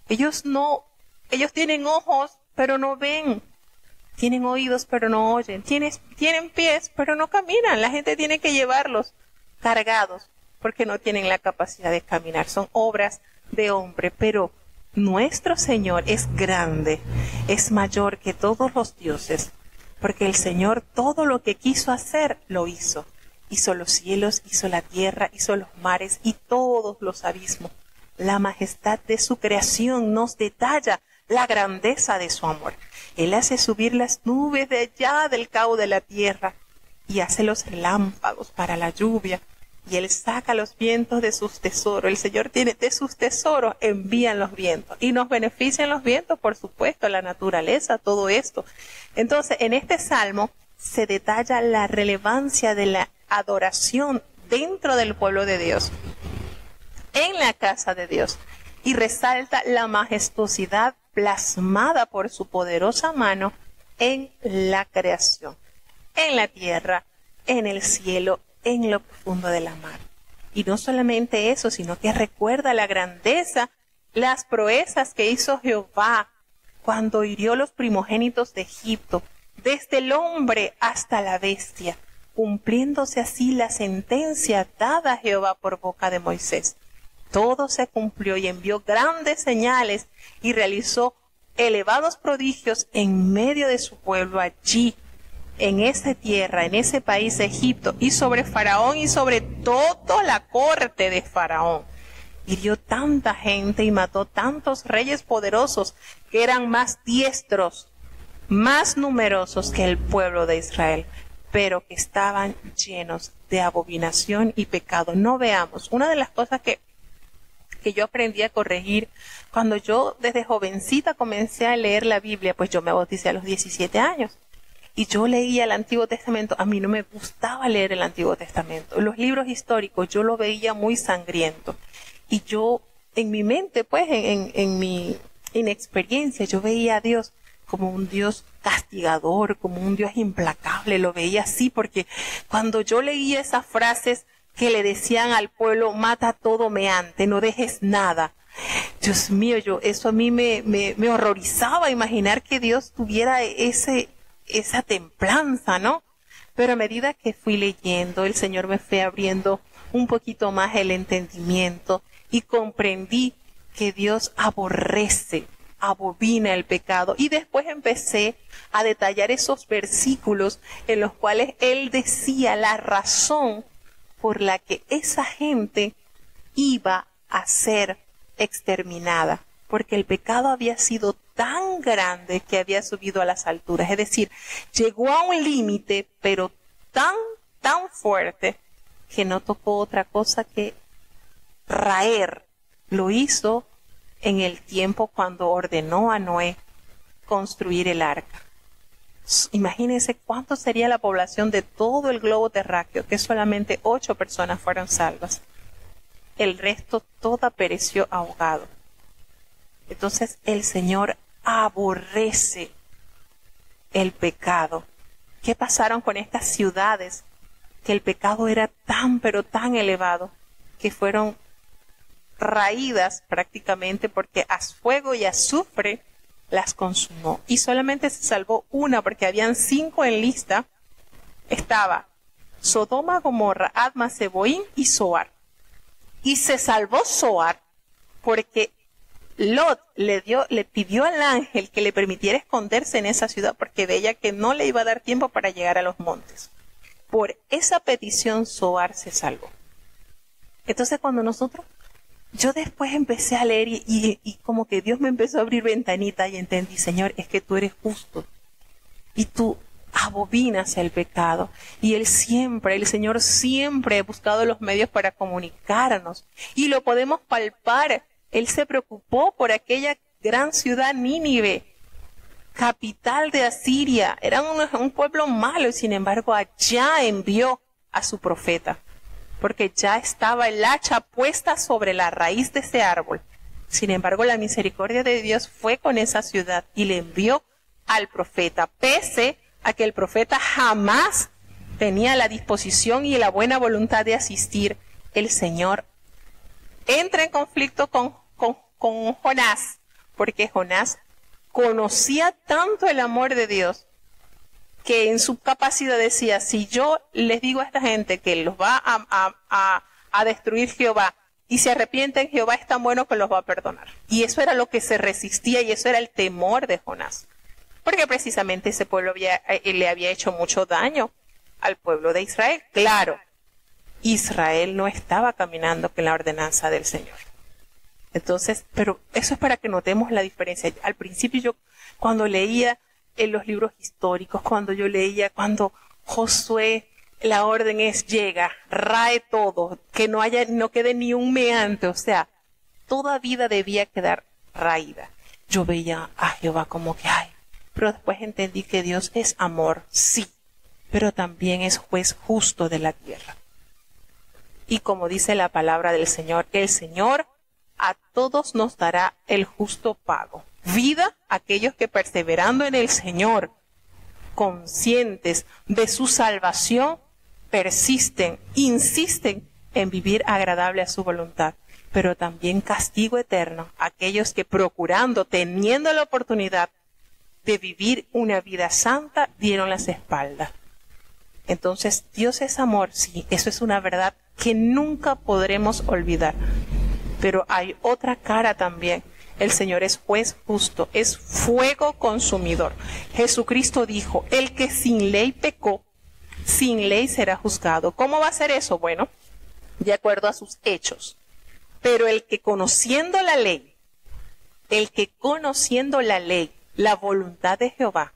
Ellos no, ellos tienen ojos, pero no ven. Tienen oídos, pero no oyen. Tienen, tienen pies, pero no caminan. La gente tiene que llevarlos cargados porque no tienen la capacidad de caminar. Son obras de hombre, pero nuestro Señor es grande, es mayor que todos los dioses, porque el Señor todo lo que quiso hacer lo hizo. Hizo los cielos, hizo la tierra, hizo los mares y todos los abismos. La majestad de su creación nos detalla la grandeza de su amor. Él hace subir las nubes de allá del cabo de la tierra y hace los relámpagos para la lluvia y él saca los vientos de sus tesoros. El Señor tiene de sus tesoros, envían los vientos y nos benefician los vientos, por supuesto, la naturaleza, todo esto. Entonces, en este salmo se detalla la relevancia de la adoración dentro del pueblo de Dios, en la casa de Dios, y resalta la majestuosidad plasmada por su poderosa mano en la creación, en la tierra, en el cielo, en lo profundo de la mar. Y no solamente eso, sino que recuerda la grandeza, las proezas que hizo Jehová cuando hirió los primogénitos de Egipto, desde el hombre hasta la bestia, cumpliéndose así la sentencia dada a Jehová por boca de Moisés. Todo se cumplió y envió grandes señales y realizó elevados prodigios en medio de su pueblo allí en esa tierra, en ese país, Egipto, y sobre Faraón y sobre toda la corte de Faraón. Hirió tanta gente y mató tantos reyes poderosos que eran más diestros, más numerosos que el pueblo de Israel, pero que estaban llenos de abominación y pecado. No veamos, una de las cosas que, que yo aprendí a corregir cuando yo desde jovencita comencé a leer la Biblia, pues yo me bauticé a los 17 años y yo leía el Antiguo Testamento, a mí no me gustaba leer el Antiguo Testamento. Los libros históricos yo lo veía muy sangriento. Y yo, en mi mente, pues, en, en, mi inexperiencia, yo veía a Dios como un Dios castigador, como un Dios implacable, lo veía así, porque cuando yo leía esas frases que le decían al pueblo, mata todo meante, no dejes nada. Dios mío, yo, eso a mí me, me, me horrorizaba imaginar que Dios tuviera ese, esa templanza, ¿no? Pero a medida que fui leyendo, el Señor me fue abriendo un poquito más el entendimiento y comprendí que Dios aborrece, abobina el pecado. Y después empecé a detallar esos versículos en los cuales Él decía la razón por la que esa gente iba a ser exterminada, porque el pecado había sido tan grande que había subido a las alturas. Es decir, llegó a un límite, pero tan, tan fuerte que no tocó otra cosa que raer. Lo hizo en el tiempo cuando ordenó a Noé construir el arca. Imagínense cuánto sería la población de todo el globo terráqueo, que solamente ocho personas fueron salvas. El resto toda pereció ahogado. Entonces el Señor aborrece el pecado. ¿Qué pasaron con estas ciudades? Que el pecado era tan pero tan elevado que fueron raídas prácticamente porque a fuego y azufre las consumó. Y solamente se salvó una porque habían cinco en lista. Estaba Sodoma, Gomorra, Adma, Seboín y Soar. Y se salvó Soar porque Lot le dio, le pidió al ángel que le permitiera esconderse en esa ciudad porque veía que no le iba a dar tiempo para llegar a los montes. Por esa petición Soar se salvó. Entonces cuando nosotros yo después empecé a leer y, y, como que Dios me empezó a abrir ventanita y entendí, Señor, es que tú eres justo. Y tú abominas el pecado. Y Él siempre, el Señor siempre ha buscado los medios para comunicarnos. Y lo podemos palpar. Él se preocupó por aquella gran ciudad Nínive, capital de Asiria. Era un, un pueblo malo y sin embargo allá envió a su profeta porque ya estaba el hacha puesta sobre la raíz de ese árbol. Sin embargo, la misericordia de Dios fue con esa ciudad y le envió al profeta, pese a que el profeta jamás tenía la disposición y la buena voluntad de asistir, el Señor entra en conflicto con, con, Jonás, porque Jonás conocía tanto el amor de Dios que en su capacidad decía, si yo les digo a esta gente que los va a, a, destruir Jehová y se arrepienten, Jehová es tan bueno que los va a perdonar. Y eso era lo que se resistía y eso era el temor de Jonás. Porque precisamente ese pueblo había, eh, le había hecho mucho daño al pueblo de Israel. Claro, Israel no estaba caminando con la ordenanza del Señor. Entonces, pero eso es para que notemos la diferencia. Al principio yo, cuando leía en los libros históricos, cuando yo leía, cuando Josué, la orden es llega, rae todo, que no haya, no quede ni un meante, o sea, toda vida debía quedar raída. Yo veía a Jehová como que, ay, pero después entendí que Dios es amor, sí, pero también es juez justo de la tierra. Y como dice la palabra del Señor, el Señor a todos nos dará el justo pago vida aquellos que perseverando en el Señor, conscientes de su salvación, persisten, insisten en vivir agradable a su voluntad, pero también castigo eterno aquellos que procurando, teniendo la oportunidad de vivir una vida santa, dieron las espaldas. Entonces, Dios es amor, sí, eso es una verdad que nunca podremos olvidar. Pero hay otra cara también el Señor es juez justo, es fuego consumidor. Jesucristo dijo, el que sin ley pecó, sin ley será juzgado. ¿Cómo va a ser eso? Bueno, de acuerdo a sus hechos. Pero el que conociendo la ley, el que conociendo la ley, la voluntad de Jehová,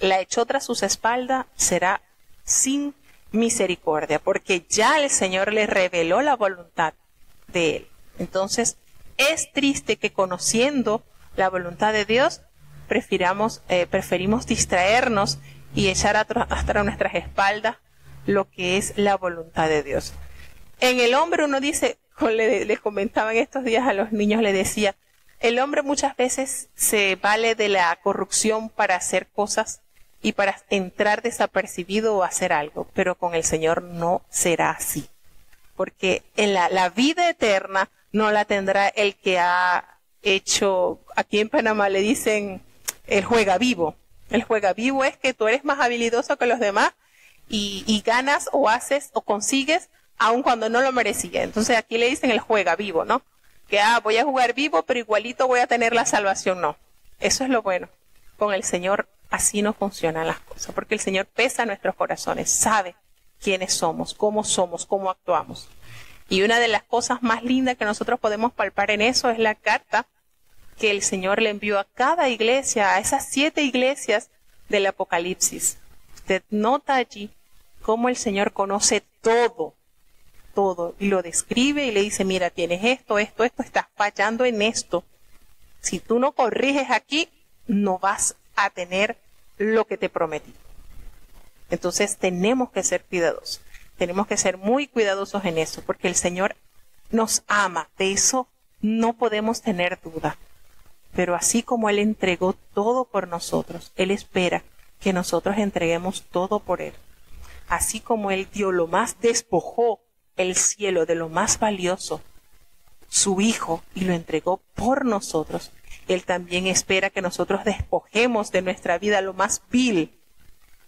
la echó tras sus espaldas, será sin misericordia, porque ya el Señor le reveló la voluntad de él. Entonces, es triste que conociendo la voluntad de Dios, prefiramos, eh, preferimos distraernos y echar hasta nuestras espaldas lo que es la voluntad de Dios. En el hombre uno dice, le, le comentaban estos días a los niños, le decía, el hombre muchas veces se vale de la corrupción para hacer cosas y para entrar desapercibido o hacer algo, pero con el Señor no será así. Porque en la, vida eterna no la tendrá el que ha hecho, aquí en Panamá le dicen el juega vivo. El juega vivo es que tú eres más habilidoso que los demás y, ganas o haces o consigues aun cuando no lo merecía. Entonces aquí le dicen el juega vivo, ¿no? Que ah, voy a jugar vivo, pero igualito voy a tener la salvación. No. Eso es lo bueno. Con el Señor así no funcionan las cosas, porque el Señor pesa nuestros corazones, sabe quiénes somos, cómo somos, cómo actuamos. Y una de las cosas más lindas que nosotros podemos palpar en eso es la carta que el Señor le envió a cada iglesia, a esas siete iglesias del Apocalipsis. Usted nota allí cómo el Señor conoce todo, todo, y lo describe y le dice, mira, tienes esto, esto, esto, estás fallando en esto. Si tú no corriges aquí, no vas a tener lo que te prometí. Entonces tenemos que ser cuidadosos. Tenemos que ser muy cuidadosos en eso, porque el Señor nos ama, de eso no podemos tener duda. Pero así como Él entregó todo por nosotros, Él espera que nosotros entreguemos todo por Él. Así como Él dio lo más, despojó el cielo de lo más valioso, su Hijo, y lo entregó por nosotros, Él también espera que nosotros despojemos de nuestra vida lo más vil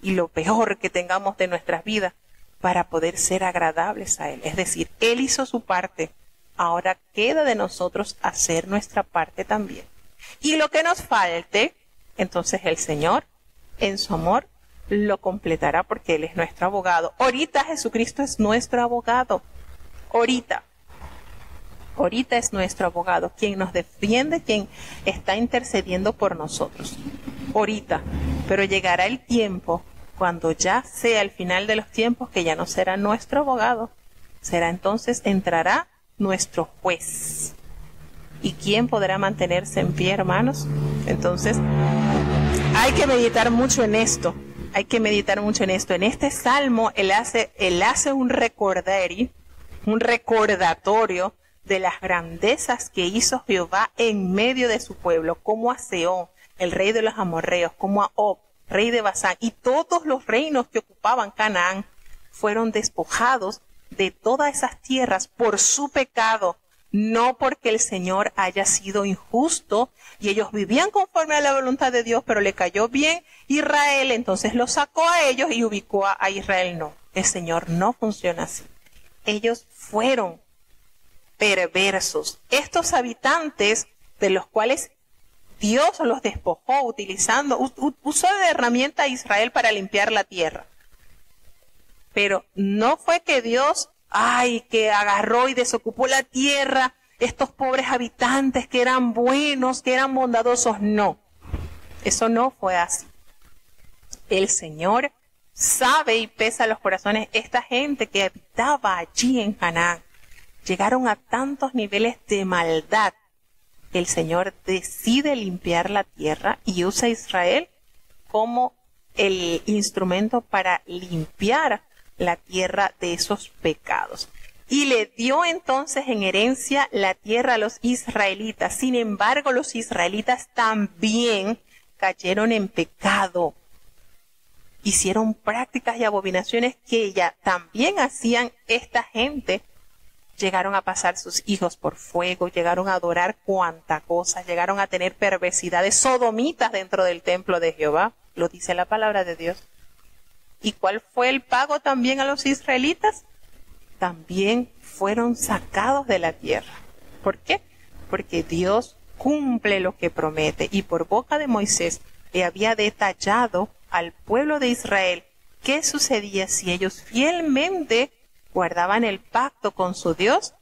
y lo peor que tengamos de nuestras vidas para poder ser agradables a Él. Es decir, Él hizo su parte, ahora queda de nosotros hacer nuestra parte también. Y lo que nos falte, entonces el Señor, en su amor, lo completará porque Él es nuestro abogado. Ahorita Jesucristo es nuestro abogado. Ahorita. Ahorita es nuestro abogado, quien nos defiende, quien está intercediendo por nosotros. Ahorita. Pero llegará el tiempo, cuando ya sea el final de los tiempos, que ya no será nuestro abogado. Será entonces, entrará nuestro juez. ¿Y quién podrá mantenerse en pie, hermanos? Entonces, hay que meditar mucho en esto. Hay que meditar mucho en esto. En este salmo, él hace, él hace un recordari, un recordatorio de las grandezas que hizo Jehová en medio de su pueblo, como a Seón, el rey de los amorreos, como a Og, rey de Basán, y todos los reinos que ocupaban Canaán fueron despojados de todas esas tierras por su pecado, no porque el Señor haya sido injusto y ellos vivían conforme a la voluntad de Dios, pero le cayó bien Israel, entonces lo sacó a ellos y ubicó a Israel. No, el Señor no funciona así. Ellos fueron perversos. Estos habitantes de los cuales Dios los despojó utilizando, usó de herramienta a Israel para limpiar la tierra. Pero no fue que Dios ay, que agarró y desocupó la tierra, estos pobres habitantes que eran buenos, que eran bondadosos. No, eso no fue así. El Señor sabe y pesa los corazones. Esta gente que habitaba allí en Canaán llegaron a tantos niveles de maldad. El Señor decide limpiar la tierra y usa a Israel como el instrumento para limpiar la tierra de esos pecados. Y le dio entonces en herencia la tierra a los israelitas. Sin embargo, los israelitas también cayeron en pecado. Hicieron prácticas y abominaciones que ya también hacían esta gente. Llegaron a pasar sus hijos por fuego, llegaron a adorar cuanta cosa, llegaron a tener perversidades sodomitas dentro del templo de Jehová. Lo dice la palabra de Dios. ¿Y cuál fue el pago también a los israelitas? También fueron sacados de la tierra. ¿Por qué? Porque Dios cumple lo que promete y por boca de Moisés le había detallado al pueblo de Israel qué sucedía si ellos fielmente guardaban el pacto con su Dios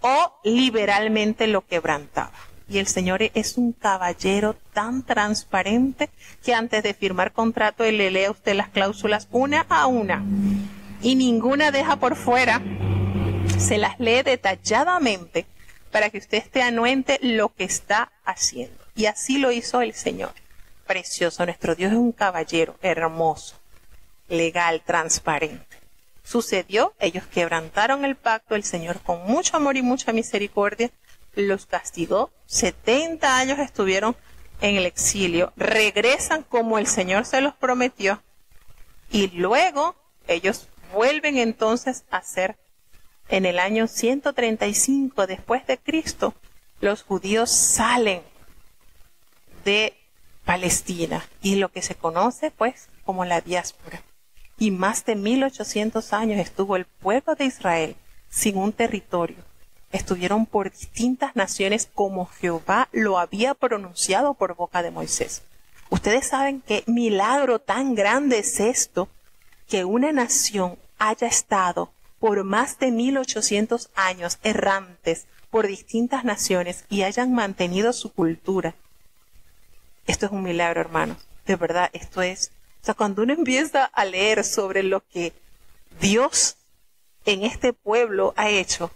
o liberalmente lo quebrantaban. Y el Señor es un caballero tan transparente que antes de firmar contrato él le lee a usted las cláusulas una a una y ninguna deja por fuera. Se las lee detalladamente para que usted esté anuente lo que está haciendo. Y así lo hizo el Señor. Precioso, nuestro Dios es un caballero hermoso, legal, transparente. Sucedió, ellos quebrantaron el pacto, el Señor con mucho amor y mucha misericordia los castigó, 70 años estuvieron en el exilio, regresan como el Señor se los prometió y luego ellos vuelven entonces a ser en el año 135 después de Cristo, los judíos salen de Palestina y lo que se conoce pues como la diáspora. Y más de 1800 años estuvo el pueblo de Israel sin un territorio, estuvieron por distintas naciones como Jehová lo había pronunciado por boca de Moisés. Ustedes saben qué milagro tan grande es esto, que una nación haya estado por más de 1800 años errantes por distintas naciones y hayan mantenido su cultura. Esto es un milagro, hermanos. De verdad, esto es. O sea, cuando uno empieza a leer sobre lo que Dios en este pueblo ha hecho,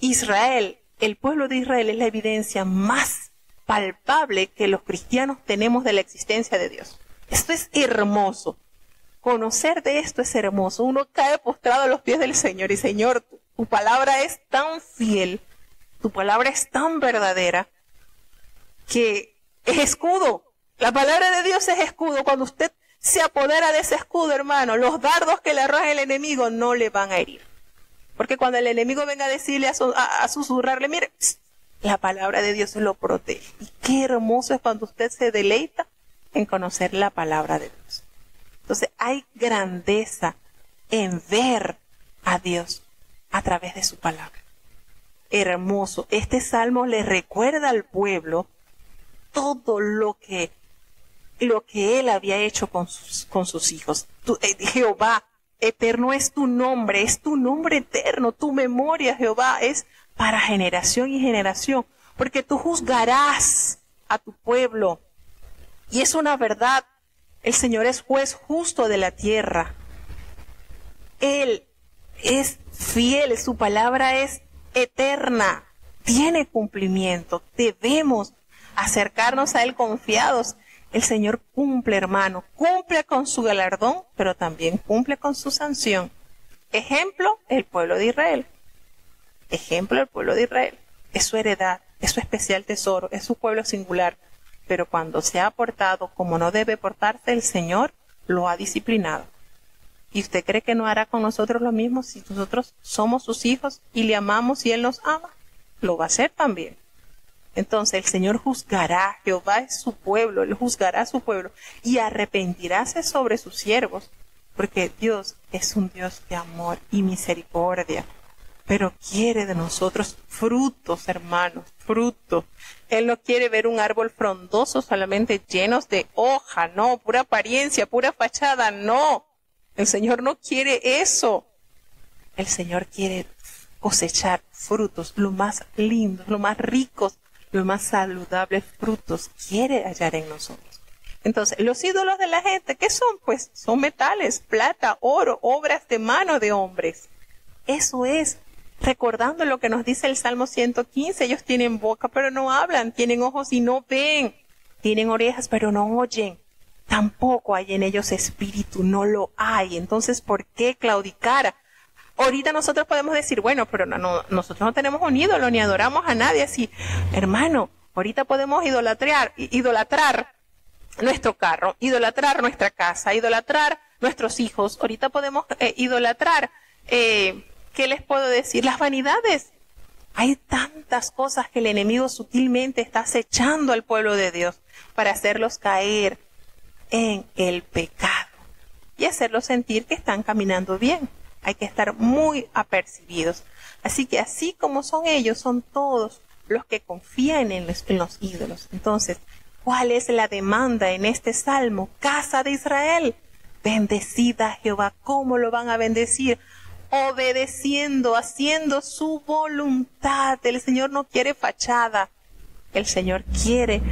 Israel, el pueblo de Israel es la evidencia más palpable que los cristianos tenemos de la existencia de Dios. Esto es hermoso. Conocer de esto es hermoso. Uno cae postrado a los pies del Señor y Señor, tu, palabra es tan fiel, tu palabra es tan verdadera que es escudo. La palabra de Dios es escudo. Cuando usted se apodera de ese escudo, hermano, los dardos que le arroja el enemigo no le van a herir. Porque cuando el enemigo venga a decirle, a, susurrarle, mire, la palabra de Dios lo protege. Y qué hermoso es cuando usted se deleita en conocer la palabra de Dios. Entonces hay grandeza en ver a Dios a través de su palabra. Hermoso. Este salmo le recuerda al pueblo todo lo que lo que él había hecho con sus, hijos. Eh, Jehová Eterno es tu nombre, es tu nombre eterno, tu memoria, Jehová, es para generación y generación, porque tú juzgarás a tu pueblo. Y es una verdad, el Señor es juez justo de la tierra. Él es fiel, su palabra es eterna, tiene cumplimiento. Debemos acercarnos a Él confiados. El Señor cumple, hermano, cumple con su galardón, pero también cumple con su sanción. Ejemplo, el pueblo de Israel. Ejemplo, el pueblo de Israel. Es su heredad, es su especial tesoro, es su pueblo singular. Pero cuando se ha portado como no debe portarse, el Señor lo ha disciplinado. ¿Y usted cree que no hará con nosotros lo mismo si nosotros somos sus hijos y le amamos y Él nos ama? Lo va a hacer también. Entonces el Señor juzgará, Jehová es su pueblo, Él juzgará a su pueblo y arrepentiráse sobre sus siervos, porque Dios es un Dios de amor y misericordia, pero quiere de nosotros frutos, hermanos, frutos. Él no quiere ver un árbol frondoso solamente llenos de hoja, no, pura apariencia, pura fachada, no. El Señor no quiere eso. El Señor quiere cosechar frutos, lo más lindos, lo más ricos, los más saludables frutos quiere hallar en nosotros. Entonces, los ídolos de la gente, ¿qué son? Pues son metales, plata, oro, obras de mano de hombres. Eso es, recordando lo que nos dice el Salmo 115, ellos tienen boca pero no hablan, tienen ojos y no ven, tienen orejas pero no oyen, tampoco hay en ellos espíritu, no lo hay. Entonces, ¿por qué claudicar? Ahorita nosotros podemos decir, bueno, pero no, nosotros no tenemos un ídolo ni adoramos a nadie así. Hermano, ahorita podemos idolatrar, idolatrar nuestro carro, idolatrar nuestra casa, idolatrar nuestros hijos. Ahorita podemos eh, idolatrar, eh, ¿qué les puedo decir? Las vanidades. Hay tantas cosas que el enemigo sutilmente está acechando al pueblo de Dios para hacerlos caer en el pecado y hacerlos sentir que están caminando bien. Hay que estar muy apercibidos. Así que así como son ellos, son todos los que confían en los, ídolos. Entonces, ¿cuál es la demanda en este salmo? Casa de Israel. Bendecida Jehová. ¿Cómo lo van a bendecir? Obedeciendo, haciendo su voluntad. El Señor no quiere fachada. El Señor quiere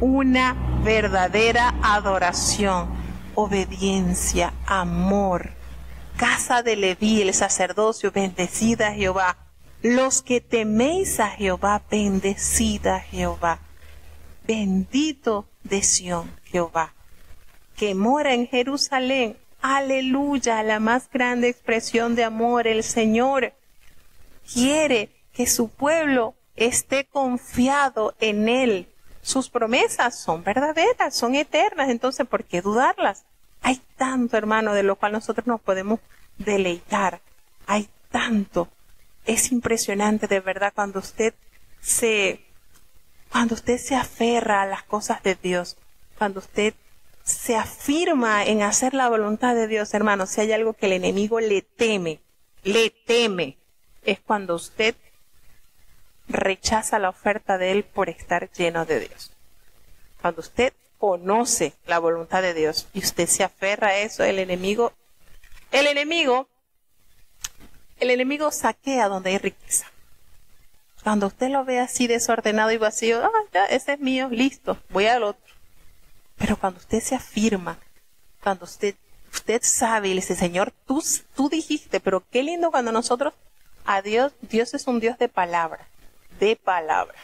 una verdadera adoración, obediencia, amor casa de Leví, el sacerdocio, bendecida Jehová. Los que teméis a Jehová, bendecida Jehová. Bendito de Sión, Jehová, que mora en Jerusalén. Aleluya, la más grande expresión de amor. El Señor quiere que su pueblo esté confiado en Él. Sus promesas son verdaderas, son eternas, entonces ¿por qué dudarlas? Hay tanto, hermano, de lo cual nosotros nos podemos deleitar. Hay tanto. Es impresionante de verdad cuando usted se, cuando usted se aferra a las cosas de Dios, cuando usted se afirma en hacer la voluntad de Dios, hermano, si hay algo que el enemigo le teme, le teme, es cuando usted rechaza la oferta de Él por estar lleno de Dios. Cuando usted conoce la voluntad de Dios y usted se aferra a eso, el enemigo, el enemigo, el enemigo saquea donde hay riqueza. Cuando usted lo ve así desordenado y vacío, ah, ya, ese es mío, listo, voy al otro. Pero cuando usted se afirma, cuando usted, usted sabe y le dice, Señor, tú, tú dijiste, pero qué lindo cuando nosotros, a Dios, Dios es un Dios de palabra, de palabra.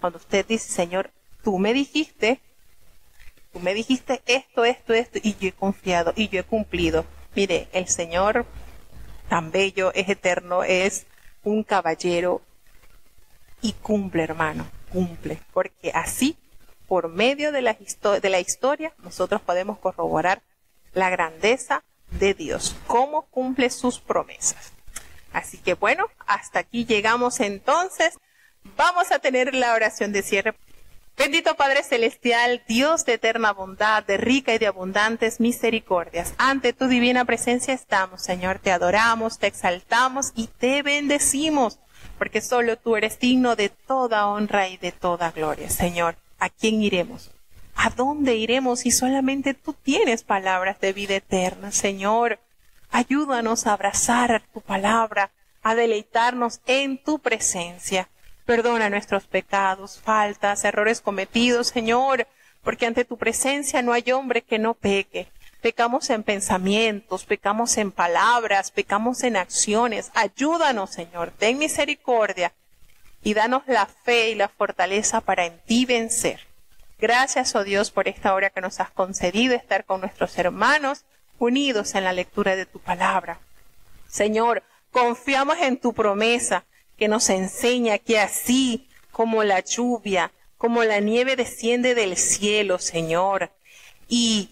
Cuando usted dice, Señor, tú me dijiste, Me dijiste esto, esto, esto, y yo he confiado y yo he cumplido. Mire, el Señor tan bello, es eterno, es un caballero y cumple, hermano, cumple. Porque así, por medio de de la historia, nosotros podemos corroborar la grandeza de Dios, cómo cumple sus promesas. Así que bueno, hasta aquí llegamos entonces. Vamos a tener la oración de cierre. Bendito Padre Celestial, Dios de eterna bondad, de rica y de abundantes misericordias. Ante tu divina presencia estamos, Señor. Te adoramos, te exaltamos y te bendecimos, porque solo tú eres digno de toda honra y de toda gloria. Señor, ¿a quién iremos? ¿A dónde iremos si solamente tú tienes palabras de vida eterna? Señor, ayúdanos a abrazar tu palabra, a deleitarnos en tu presencia. Perdona nuestros pecados, faltas, errores cometidos, Señor, porque ante tu presencia no hay hombre que no peque. Pecamos en pensamientos, pecamos en palabras, pecamos en acciones. Ayúdanos, Señor, ten misericordia y danos la fe y la fortaleza para en ti vencer. Gracias, oh Dios, por esta hora que nos has concedido estar con nuestros hermanos unidos en la lectura de tu palabra. Señor, confiamos en tu promesa que nos enseña que así como la lluvia, como la nieve desciende del cielo, Señor, y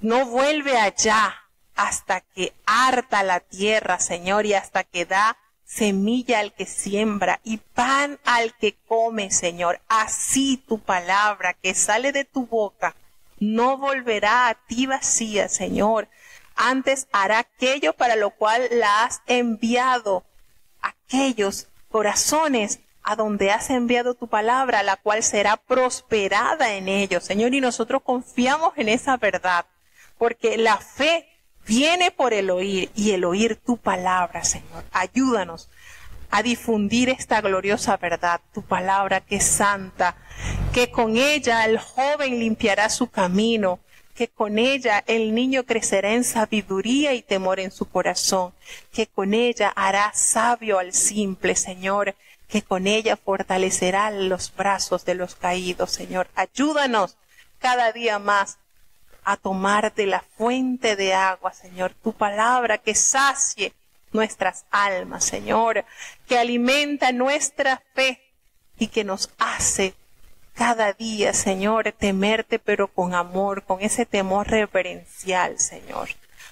no vuelve allá hasta que harta la tierra, Señor, y hasta que da semilla al que siembra y pan al que come, Señor. Así tu palabra que sale de tu boca no volverá a ti vacía, Señor. Antes hará aquello para lo cual la has enviado, aquellos corazones a donde has enviado tu palabra, la cual será prosperada en ellos, Señor. Y nosotros confiamos en esa verdad, porque la fe viene por el oír y el oír tu palabra, Señor. Ayúdanos a difundir esta gloriosa verdad, tu palabra que es santa, que con ella el joven limpiará su camino, que con ella el niño crecerá en sabiduría y temor en su corazón, que con ella hará sabio al simple, Señor, que con ella fortalecerá los brazos de los caídos, Señor. Ayúdanos cada día más a tomar de la fuente de agua, Señor, tu palabra que sacie nuestras almas, Señor, que alimenta nuestra fe y que nos hace cada día, Señor, temerte, pero con amor, con ese temor reverencial, Señor.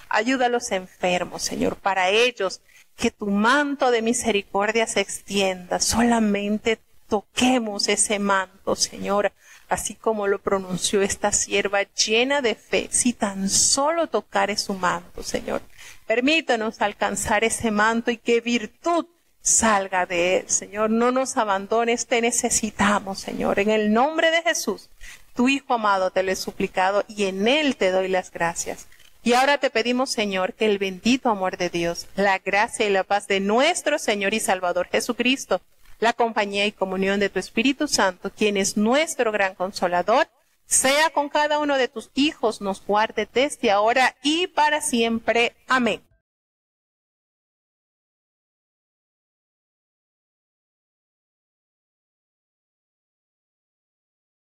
Ayuda a los enfermos, Señor, para ellos que tu manto de misericordia se extienda. Solamente toquemos ese manto, Señor, así como lo pronunció esta sierva llena de fe, si tan solo tocare su manto, Señor. Permítanos alcanzar ese manto y que virtud salga de él, Señor. No nos abandones, te necesitamos, Señor. En el nombre de Jesús, tu Hijo amado, te lo he suplicado y en él te doy las gracias. Y ahora te pedimos, Señor, que el bendito amor de Dios, la gracia y la paz de nuestro Señor y Salvador Jesucristo, la compañía y comunión de tu Espíritu Santo, quien es nuestro gran consolador, sea con cada uno de tus hijos, nos guarde desde ahora y para siempre. Amén.